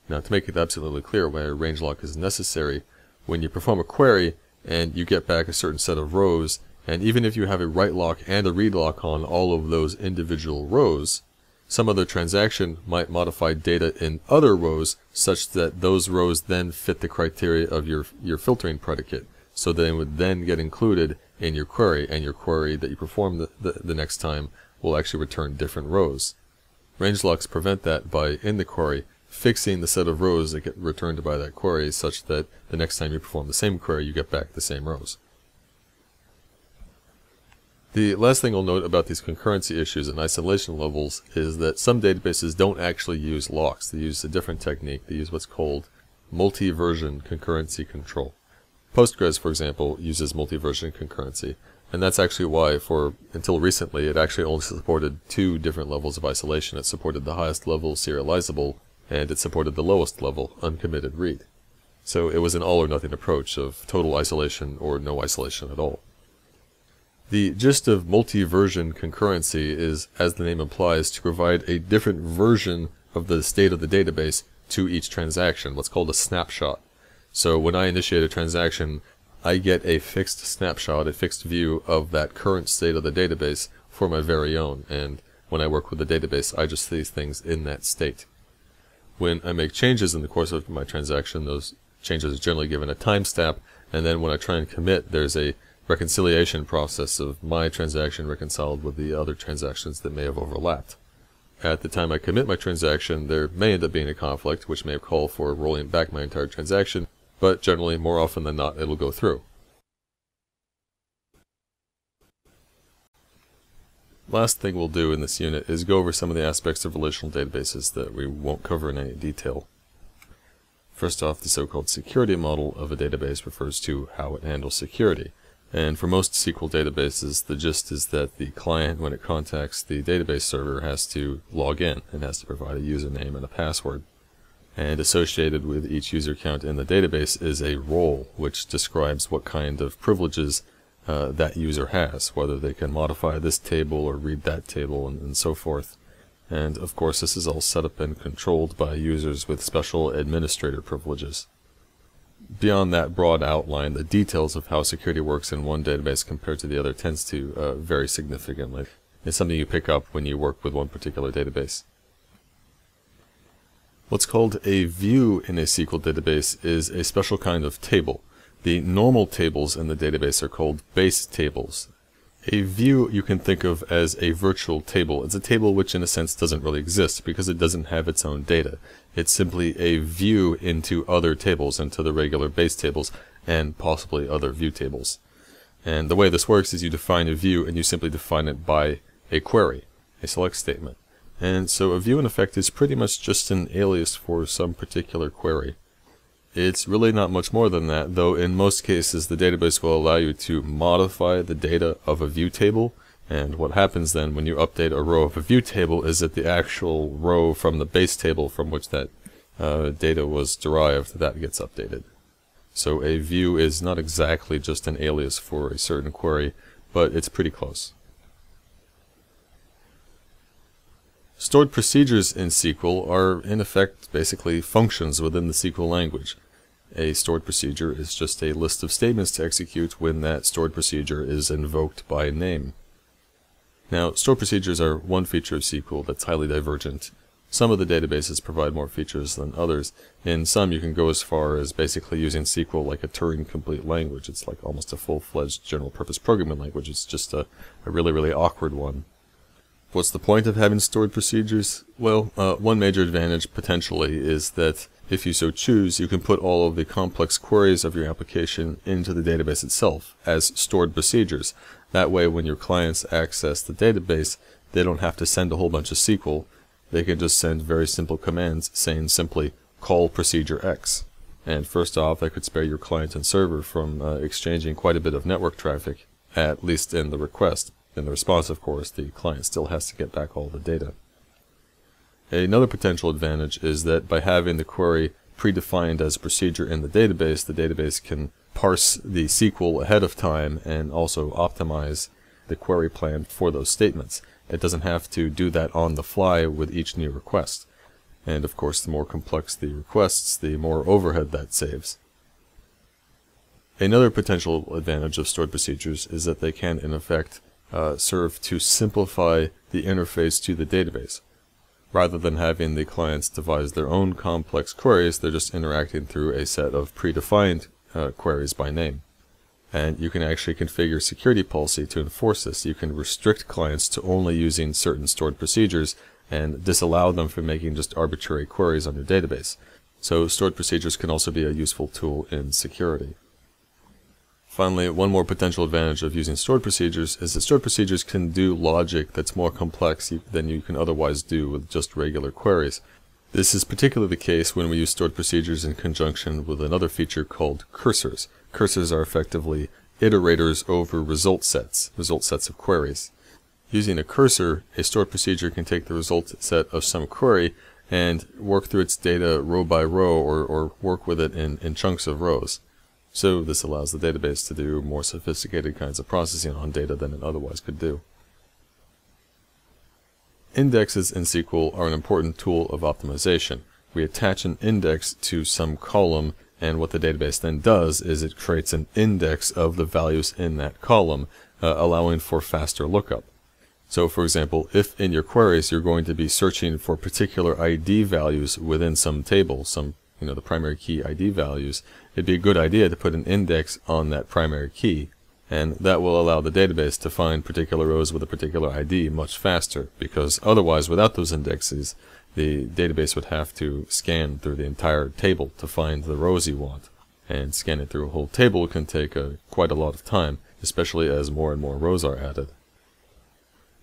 Now to make it absolutely clear why a range lock is necessary, when you perform a query and you get back a certain set of rows, and even if you have a write lock and a read lock on all of those individual rows, some other transaction might modify data in other rows such that those rows then fit the criteria of your, your filtering predicate. So they would then get included in your query, and your query that you perform the, the, the next time will actually return different rows. Range locks prevent that by, in the query, fixing the set of rows that get returned by that query such that the next time you perform the same query, you get back the same rows. The last thing I'll note about these concurrency issues and isolation levels is that some databases don't actually use locks. They use a different technique. They use what's called multi-version concurrency control. Postgres, for example, uses multi-version concurrency, and that's actually why, for until recently, it actually only supported two different levels of isolation. It supported the highest level serializable, and it supported the lowest level uncommitted read. So it was an all or nothing approach of total isolation or no isolation at all. The gist of multi-version concurrency is, as the name implies, to provide a different version of the state of the database to each transaction, what's called a snapshot. So when I initiate a transaction, I get a fixed snapshot, a fixed view of that current state of the database for my very own, and when I work with the database, I just see things in that state. When I make changes in the course of my transaction, those changes are generally given a timestamp, and then when I try and commit, there's a reconciliation process of my transaction reconciled with the other transactions that may have overlapped. At the time I commit my transaction, there may end up being a conflict, which may call for rolling back my entire transaction, but generally, more often than not, it'll go through. Last thing we'll do in this unit is go over some of the aspects of relational databases that we won't cover in any detail. First off, the so-called security model of a database refers to how it handles security. And for most SQL databases, the gist is that the client, when it contacts the database server, has to log in and has to provide a username and a password. And associated with each user account in the database is a role, which describes what kind of privileges uh, that user has, whether they can modify this table or read that table and, and so forth. And of course, this is all set up and controlled by users with special administrator privileges beyond that broad outline, the details of how security works in one database compared to the other tends to uh, vary significantly. It's something you pick up when you work with one particular database. What's called a view in a SQL database is a special kind of table. The normal tables in the database are called base tables. A view you can think of as a virtual table. It's a table which in a sense doesn't really exist because it doesn't have its own data. It's simply a view into other tables, into the regular base tables, and possibly other view tables. And the way this works is you define a view and you simply define it by a query, a select statement. And so a view in effect is pretty much just an alias for some particular query. It's really not much more than that, though in most cases the database will allow you to modify the data of a view table, and what happens then when you update a row of a view table is that the actual row from the base table from which that uh, data was derived, that gets updated. So a view is not exactly just an alias for a certain query, but it's pretty close. Stored procedures in SQL are in effect basically functions within the SQL language. A stored procedure is just a list of statements to execute when that stored procedure is invoked by name. Now, stored procedures are one feature of SQL that's highly divergent. Some of the databases provide more features than others. In some, you can go as far as basically using SQL like a Turing-complete language. It's like almost a full-fledged general-purpose programming language. It's just a, a really, really awkward one. What's the point of having stored procedures? Well, uh, one major advantage potentially is that if you so choose, you can put all of the complex queries of your application into the database itself as stored procedures. That way, when your clients access the database, they don't have to send a whole bunch of SQL. They can just send very simple commands saying simply call procedure X. And first off, that could spare your client and server from uh, exchanging quite a bit of network traffic, at least in the request. In the response, of course, the client still has to get back all the data. Another potential advantage is that by having the query predefined as procedure in the database, the database can parse the SQL ahead of time and also optimize the query plan for those statements. It doesn't have to do that on the fly with each new request. And of course, the more complex the requests, the more overhead that saves. Another potential advantage of stored procedures is that they can, in effect, uh, serve to simplify the interface to the database. Rather than having the clients devise their own complex queries, they're just interacting through a set of predefined uh, queries by name. And you can actually configure security policy to enforce this. You can restrict clients to only using certain stored procedures and disallow them from making just arbitrary queries on your database. So stored procedures can also be a useful tool in security. Finally, one more potential advantage of using stored procedures is that stored procedures can do logic that's more complex than you can otherwise do with just regular queries. This is particularly the case when we use stored procedures in conjunction with another feature called cursors. Cursors are effectively iterators over result sets, result sets of queries. Using a cursor, a stored procedure can take the result set of some query and work through its data row by row or, or work with it in, in chunks of rows. So this allows the database to do more sophisticated kinds of processing on data than it otherwise could do. Indexes in SQL are an important tool of optimization. We attach an index to some column and what the database then does is it creates an index of the values in that column, uh, allowing for faster lookup. So for example, if in your queries you're going to be searching for particular ID values within some table, some you know, the primary key ID values, it'd be a good idea to put an index on that primary key. And that will allow the database to find particular rows with a particular ID much faster, because otherwise, without those indexes, the database would have to scan through the entire table to find the rows you want. And scanning through a whole table can take a, quite a lot of time, especially as more and more rows are added.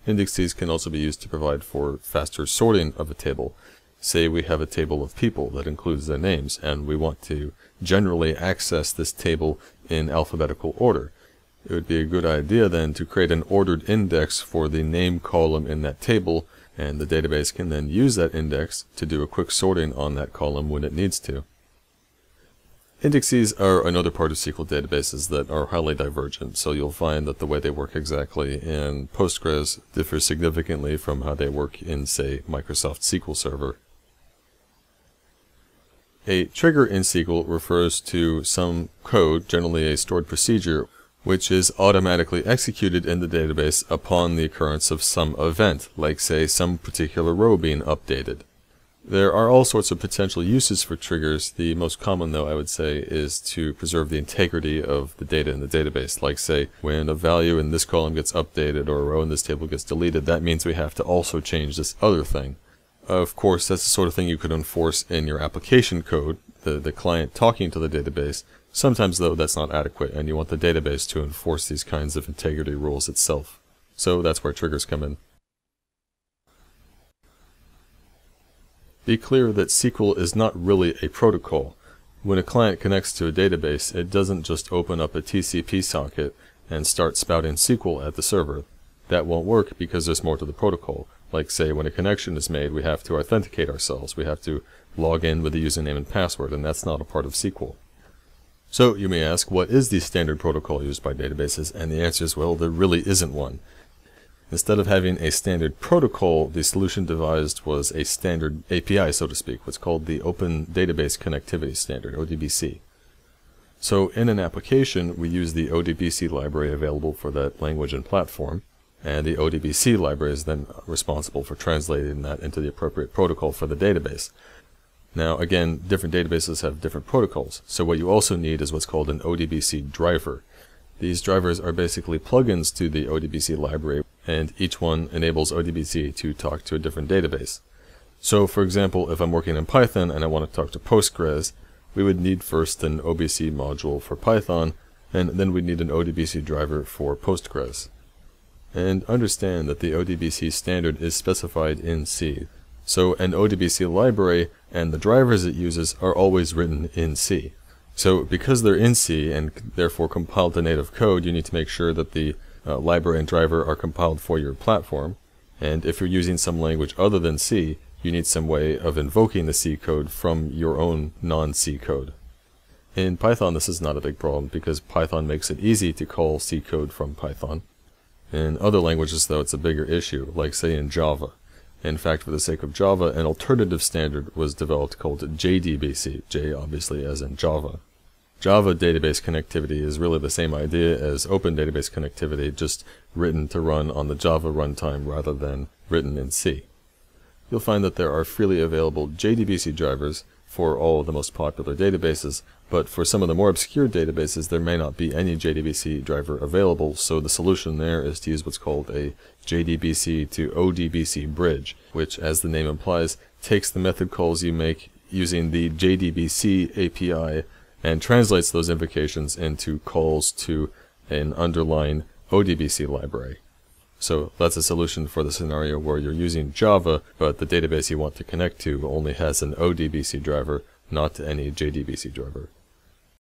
Indexes can also be used to provide for faster sorting of a table, Say we have a table of people that includes their names, and we want to generally access this table in alphabetical order. It would be a good idea then to create an ordered index for the name column in that table, and the database can then use that index to do a quick sorting on that column when it needs to. Indexes are another part of SQL databases that are highly divergent, so you'll find that the way they work exactly in Postgres differs significantly from how they work in, say, Microsoft SQL Server. A trigger in SQL refers to some code, generally a stored procedure, which is automatically executed in the database upon the occurrence of some event, like say some particular row being updated. There are all sorts of potential uses for triggers. The most common, though, I would say, is to preserve the integrity of the data in the database. Like, say, when a value in this column gets updated or a row in this table gets deleted, that means we have to also change this other thing. Of course, that's the sort of thing you could enforce in your application code, the, the client talking to the database. Sometimes, though, that's not adequate, and you want the database to enforce these kinds of integrity rules itself. So that's where triggers come in. Be clear that SQL is not really a protocol. When a client connects to a database, it doesn't just open up a TCP socket and start spouting SQL at the server. That won't work because there's more to the protocol. Like say when a connection is made, we have to authenticate ourselves. We have to log in with the username and password, and that's not a part of SQL. So you may ask, what is the standard protocol used by databases? And the answer is, well, there really isn't one. Instead of having a standard protocol, the solution devised was a standard API, so to speak, what's called the Open Database Connectivity Standard, ODBC. So in an application, we use the ODBC library available for that language and platform, and the ODBC library is then responsible for translating that into the appropriate protocol for the database. Now, again, different databases have different protocols, so what you also need is what's called an ODBC driver. These drivers are basically plugins to the ODBC library, and each one enables ODBC to talk to a different database. So, for example, if I'm working in Python and I want to talk to Postgres, we would need first an ODBC module for Python, and then we'd need an ODBC driver for Postgres. And understand that the ODBC standard is specified in C. So an ODBC library and the drivers it uses are always written in C. So because they're in C and therefore compiled to native code, you need to make sure that the uh, library and driver are compiled for your platform. And if you're using some language other than C, you need some way of invoking the C code from your own non-C code. In Python, this is not a big problem because Python makes it easy to call C code from Python. In other languages, though, it's a bigger issue, like say in Java. In fact, for the sake of Java, an alternative standard was developed called JDBC, J obviously as in Java. Java database connectivity is really the same idea as open database connectivity, just written to run on the Java runtime rather than written in C. You'll find that there are freely available JDBC drivers for all of the most popular databases, but for some of the more obscure databases there may not be any JDBC driver available, so the solution there is to use what's called a JDBC to ODBC bridge, which, as the name implies, takes the method calls you make using the JDBC API and translates those invocations into calls to an underlying ODBC library. So that's a solution for the scenario where you're using Java, but the database you want to connect to only has an ODBC driver, not any JDBC driver.